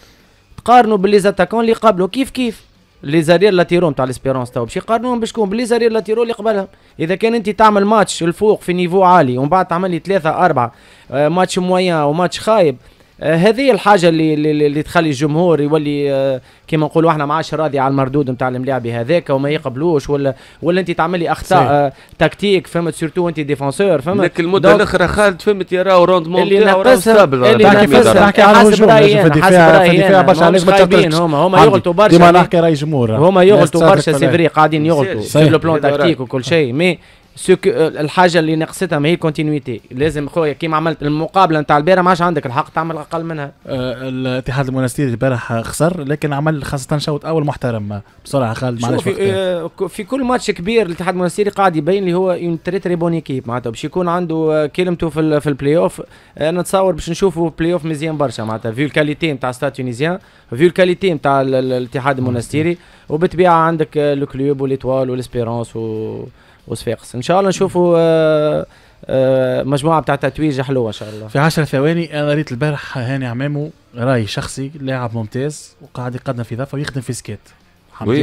D: تقارنوا بال les attaquants اللي قبله. كيف كيف؟ les arrières latéraux نتاع الإسبيرونس تو باش يقارنوهم بشكون بال les arrières latéraux اللي قبلهم إذا كان أنت تعمل ماتش الفوق في niveau عالي ومن بعد تعمل لي ثلاثة أربعة آه، match moyen و match خايب هذه الحاجة اللي, اللي, اللي تخلي الجمهور يولي آه، كما نقولوا إحنا ما عادش راضي على المردود نتاع الملاعبي هذاك وما يقبلوش ولا ولا انت تعمل لي أخطاء
B: صحيح.
D: آه، tactiques فهمت surtout انت défenseur فهمت
C: لكن
D: المدة
C: الأخرى خالد فهمت يا راهو rendement
D: اللي
C: stable
D: اللي
B: على
D: حسب
B: في الدفاع
D: حسب
B: في
D: أنا،
B: برشا عليك
D: ماهمش
B: ما.
D: هما هما. يغلطوا برشا
B: ديما نحكي رأي جمهور
D: هما يغلطوا برشا
B: تعرف
D: سي
B: كلام.
D: vrai قاعدين يغلطوا. sur
C: le plan.
D: tactique وكل شيء mais ce que الحاجة اللي نقصتها ما هي ال continuité لازم خويا كيما عملت المقابلة نتاع البارح ما عادش عندك الحق تعمل أقل منها.
B: آه، الاتحاد المنستيري البارح خسر لكن عمل خاصة شوط أول محترم بسرعة. خالد معلش
D: في, آه، في كل ماتش كبير الاتحاد المنستيري قاعد يبين لي هو une très très bonne équipe معناتها باش يكون عنده كلمته في في البلاي اوف أنا نتصور باش نشوفوا بلاي اوف مزيان برشا. معناتها vu ال qualité نتاع ستاد تونيزيان vu ال qualité نتاع ال- ال- الاتحاد المنستيري. وبالطبيعة عندك آه، لو كلوب واليتوال والاسبيرونس و وصفاقس. إن شاء الله نشوفوا آه، آه، مجموعة بتاع تتويج حلوة إن شاء الله.
B: في 10 ثواني أنا ريت البارح هاني عمامو رأي شخصي لاعب ممتاز وقاعد يقدم في اضافه ويخدم في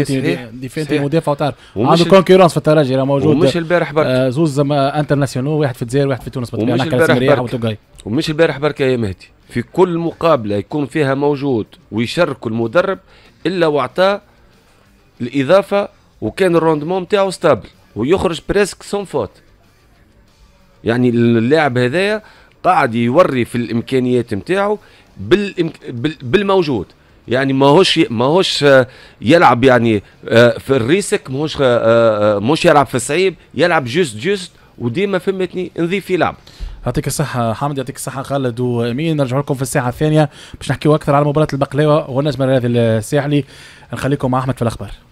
C: صحيح.
B: défensif
C: صحيح.
B: مدافع وتعرف عنده concurrence في الترجي راه موجود.
C: ومش البارح برك.
B: آه زوز internationaux واحد في الجزائر واحد في تونس
C: ومش البارح برك. ومش البارح بركة يا مهدي. في كل مقابلة يكون فيها موجود ويشارك المدرب إلا وعطاه الإضافة وكان ال rendement نتاعو stable ويخرج presque sans faute يعني اللاعب هذايا قاعد يوري في الإمكانيات نتاعو بالإمك... بال... بالموجود. يعني ماهوش ماهوش يلعب يعني آه، في ال risque ماهوش آه، آه، مش يلعب في الصعيب يلعب juste juste وديما فهمتني نضيف في لعب
B: يعطيك الصحة حامد يعطيك الصحة خالد وأمين. نرجع لكم في الساعة الثانية باش نحكيو أكثر على مباراة البقلاوة والنجم الرياضي الساحلي. نخليكم مع أحمد في الأخبار.